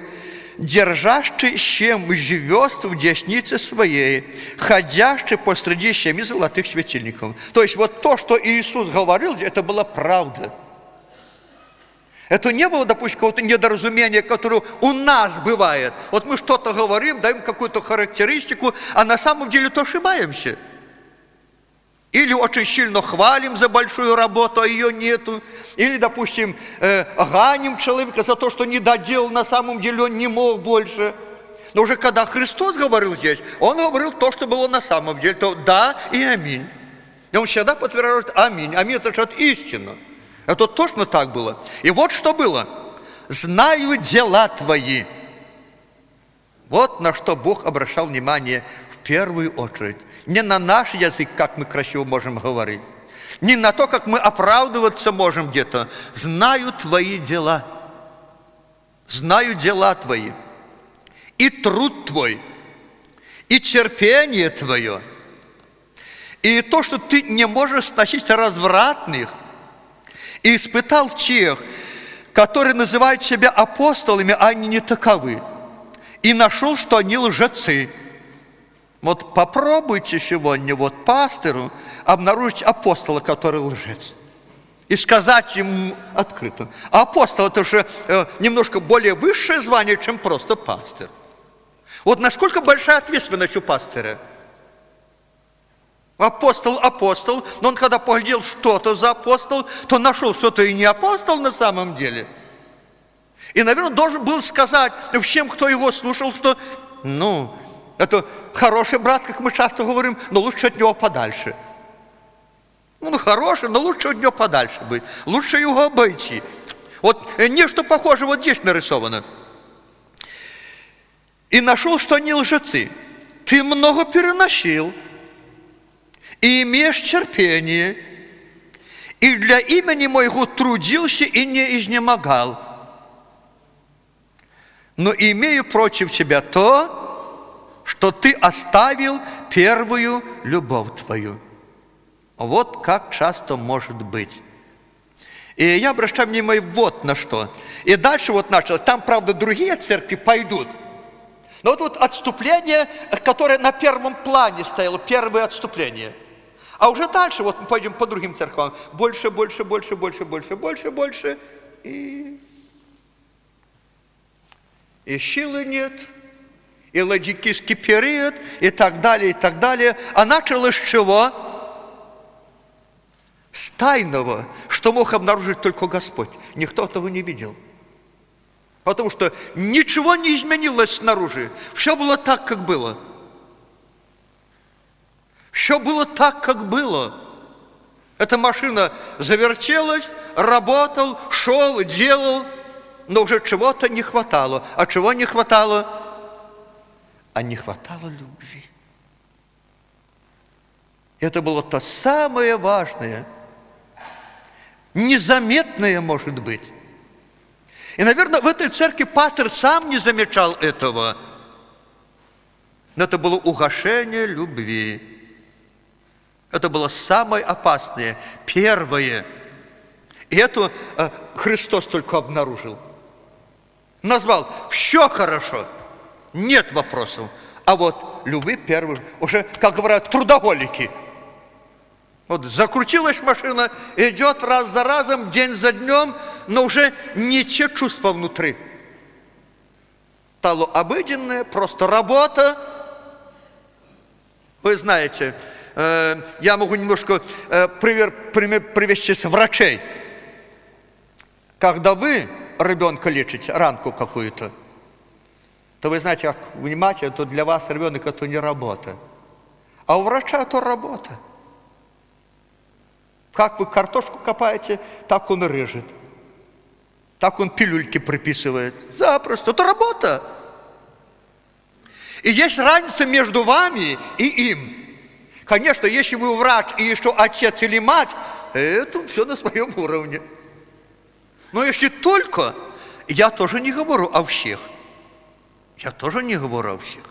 [SPEAKER 1] держащий чем живет в деснице своей, ходящий посреди семи золотых светильников. То есть вот то, что Иисус говорил, это была правда – это не было, допустим, какого-то недоразумения, которое у нас бывает. Вот мы что-то говорим, даем какую-то характеристику, а на самом деле то ошибаемся. Или очень сильно хвалим за большую работу, а ее нету. Или, допустим, э, ганим человека за то, что не доделал, на самом деле он не мог больше. Но уже когда Христос говорил здесь, Он говорил то, что было на самом деле, то да и аминь. И Он всегда подтверждает аминь. Аминь – это же от истины. Это точно так было. И вот что было. «Знаю дела твои». Вот на что Бог обращал внимание в первую очередь. Не на наш язык, как мы красиво можем говорить, не на то, как мы оправдываться можем где-то. Знаю твои дела. Знаю дела твои. И труд твой, и терпение твое, и то, что ты не можешь сносить развратных – и испытал тех, которые называют себя апостолами, а они не таковы. И нашел, что они лжецы. Вот попробуйте сегодня вот пастору обнаружить апостола, который лжец. И сказать ему открыто. А апостол это же э, немножко более высшее звание, чем просто пастор. Вот насколько большая ответственность у пастора – Апостол, апостол, но он когда поглядел, что то за апостол, то нашел, что то и не апостол на самом деле. И, наверное, должен был сказать всем, кто его слушал, что, ну, это хороший брат, как мы часто говорим, но лучше от него подальше. Ну, ну хороший, но лучше от него подальше быть. Лучше его обойти. Вот нечто похоже вот здесь нарисовано. И нашел, что они лжецы. Ты много переносил – и имеешь терпение, и для имени моего трудился и не изнемогал. Но имею против тебя то, что ты оставил первую любовь твою. Вот как часто может быть. И я обращаю внимание вот на что. И дальше вот начал. Там, правда, другие церкви пойдут. Но вот, вот отступление, которое на первом плане стояло, первое отступление – а уже дальше, вот мы пойдем по другим церквам, больше, больше, больше, больше, больше, больше, больше, и, и силы нет, и ладикийский период, и так далее, и так далее. А началось с чего? С тайного, что мог обнаружить только Господь. Никто этого не видел. Потому что ничего не изменилось снаружи. Все было так, как было – все было так, как было. Эта машина завертелась, работал, шел, делал, но уже чего-то не хватало. А чего не хватало? А не хватало любви. Это было то самое важное, незаметное, может быть. И, наверное, в этой церкви пастор сам не замечал этого. Но это было угошение любви. Это было самое опасное, первое. И эту э, Христос только обнаружил. Назвал «все хорошо», нет вопросов. А вот любви первых, уже, как говорят, трудоголики. Вот закрутилась машина, идет раз за разом, день за днем, но уже не те чувства внутри. Стало обыденное, просто работа. Вы знаете, я могу немножко э, привести с врачей. Когда вы ребенка лечите, ранку какую-то, то вы знаете, как внимательно, то для вас ребенок это не работа. А у врача это работа. Как вы картошку копаете, так он режет. Так он пилюльки приписывает. Запросто. Это работа. И есть разница между вами и им. Конечно, если вы врач и еще отец или мать, это все на своем уровне. Но если только, я тоже не говорю о всех. Я тоже не говорю о всех.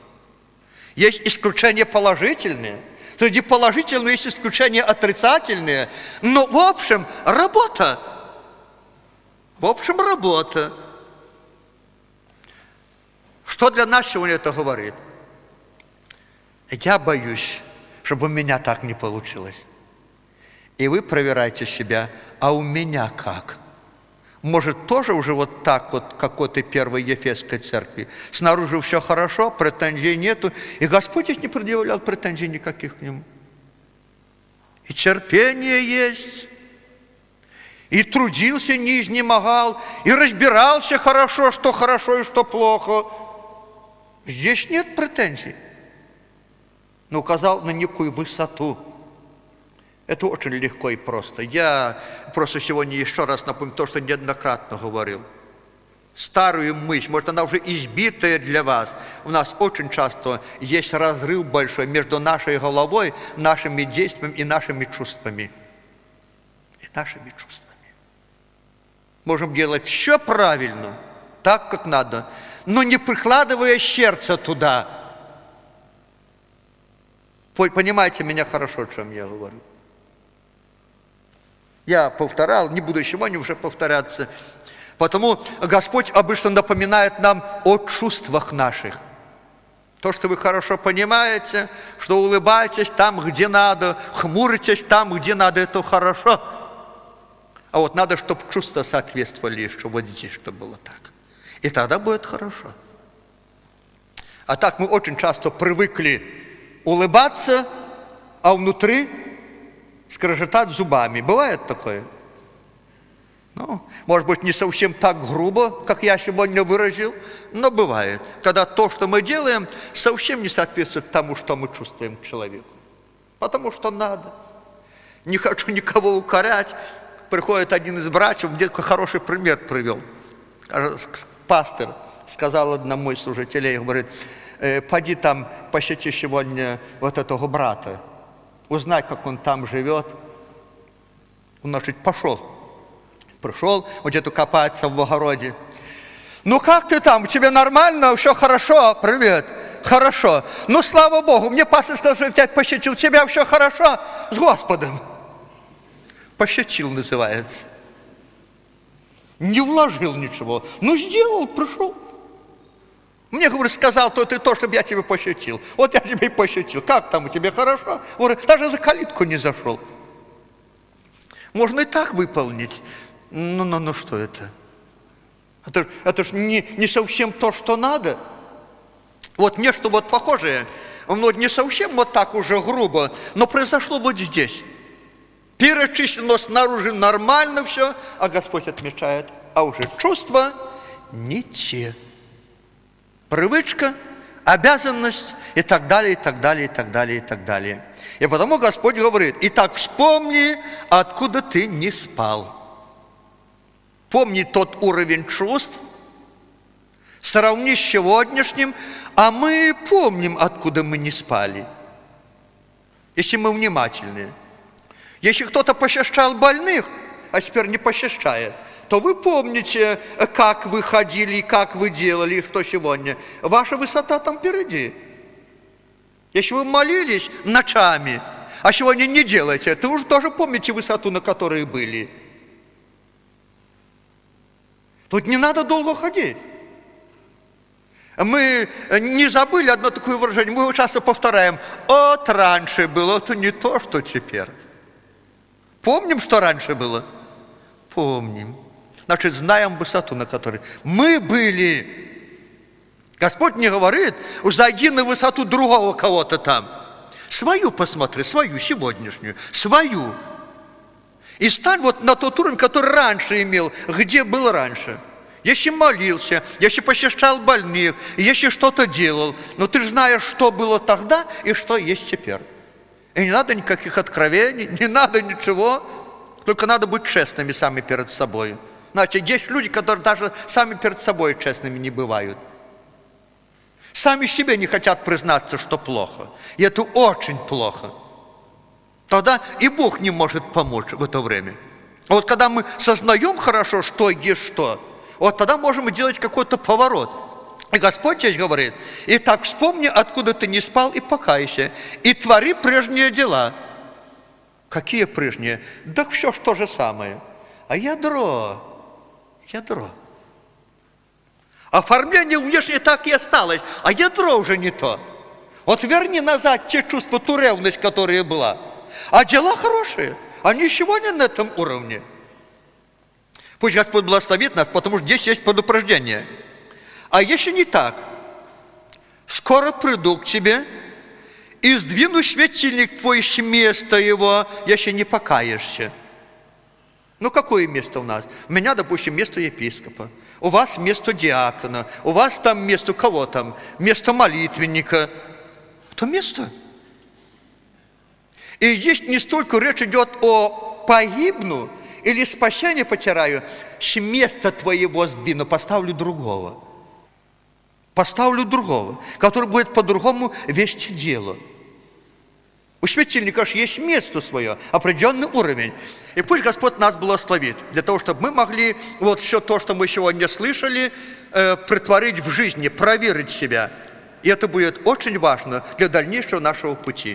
[SPEAKER 1] Есть исключения положительные. Среди положительных есть исключения отрицательные. Но в общем работа. В общем работа. Что для нас сегодня это говорит? Я боюсь, чтобы у меня так не получилось. И вы проверяйте себя, а у меня как? Может, тоже уже вот так вот, как вот и первой Ефесской церкви. Снаружи все хорошо, претензий нету. И Господь здесь не предъявлял претензий никаких к нему. И терпение есть, и трудился, не изнемогал, и разбирался хорошо, что хорошо и что плохо. Здесь нет претензий. Но указал на некую высоту – это очень легко и просто. Я просто сегодня еще раз напомню то, что неоднократно говорил. Старую мысль, может, она уже избитая для вас. У нас очень часто есть разрыв большой между нашей головой, нашими действиями и нашими чувствами. И нашими чувствами. Можем делать все правильно, так, как надо, но не прикладывая сердце туда. Понимаете меня хорошо, о чем я говорю. Я повторял, не буду сегодня уже повторяться. Потому Господь обычно напоминает нам о чувствах наших. То, что вы хорошо понимаете, что улыбаетесь там, где надо, хмуритесь там, где надо, это хорошо. А вот надо, чтобы чувства соответствовали, чтобы здесь, чтобы было так. И тогда будет хорошо. А так мы очень часто привыкли улыбаться, а внутри скрежетать зубами. Бывает такое? Ну, может быть, не совсем так грубо, как я сегодня выразил, но бывает, когда то, что мы делаем, совсем не соответствует тому, что мы чувствуем к человеку. Потому что надо. Не хочу никого укорять. Приходит один из братьев, где хороший пример привел. Пастор сказал одному из служителей, говорит, «Э, пойди там, посети сегодня вот этого брата узнать, как он там живет. Он, значит, пошел. Пришел, вот где-то копается в огороде. Ну как ты там? Тебе нормально? Все хорошо? Привет. Хорошо. Ну, слава Богу, мне пастор сказал, что тебя пощадил. Тебя все хорошо? С Господом. Пощадил называется. Не вложил ничего. Ну, сделал, пришел. Мне, говорю, сказал то ты то, чтобы я тебя пощутил. Вот я тебя и пощутил. Как там у тебя хорошо? Говорю, даже за калитку не зашел. Можно и так выполнить. Ну, ну, ну что это? Это, это же не, не совсем то, что надо. Вот нечто вот похожее, но не совсем вот так уже грубо, но произошло вот здесь. Перечислено снаружи нормально все, а Господь отмечает, а уже чувства не те привычка, обязанность и так далее, и так далее, и так далее, и так далее. И потому Господь говорит, итак, вспомни, откуда ты не спал. Помни тот уровень чувств, сравни с сегодняшним, а мы помним, откуда мы не спали, если мы внимательны. Если кто-то пощащал больных, а теперь не пощащает – то вы помните, как вы ходили, как вы делали, что сегодня. Ваша высота там впереди. Если вы молились ночами, а сегодня не делаете, то уже тоже помните высоту, на которой были. Тут не надо долго ходить. Мы не забыли одно такое выражение, мы его часто повторяем. От раньше было, это не то, что теперь. Помним, что раньше было? Помним. Значит, знаем высоту, на которой мы были. Господь не говорит, зайди на высоту другого кого-то там. Свою посмотри, свою сегодняшнюю, свою. И стань вот на тот уровень, который раньше имел, где был раньше. Если молился, если посещал больных, если что-то делал, но ты же знаешь, что было тогда и что есть теперь. И не надо никаких откровений, не надо ничего, только надо быть честными сами перед собой. Значит, есть люди, которые даже сами перед собой честными не бывают. Сами себе не хотят признаться, что плохо. И это очень плохо. Тогда и Бог не может помочь в это время. А вот когда мы сознаем хорошо, что есть что, вот тогда можем делать какой-то поворот. И Господь здесь говорит, и так вспомни, откуда ты не спал, и покайся, и твори прежние дела. Какие прежние? Да все что же самое. А ядро, ядро. Оформление внешне так и осталось, а ядро уже не то. Вот верни назад те чувства, ту ревность, которая была. А дела хорошие, они сегодня на этом уровне. Пусть Господь благословит нас, потому что здесь есть предупреждение. А если не так, скоро приду к тебе и сдвину светильник твой с места его, если не покаешься. Ну, какое место у нас? У меня, допустим, место епископа. У вас место диакона. У вас там место кого там? Место молитвенника. Это место. И здесь не столько речь идет о погибну или спасение потеряю, с места твоего сдвину, поставлю другого. Поставлю другого, который будет по-другому вести дело. У светильника же есть место свое, определенный уровень. И пусть Господь нас благословит, для того, чтобы мы могли вот все то, что мы сегодня слышали, э, притворить в жизни, проверить себя. И это будет очень важно для дальнейшего нашего пути.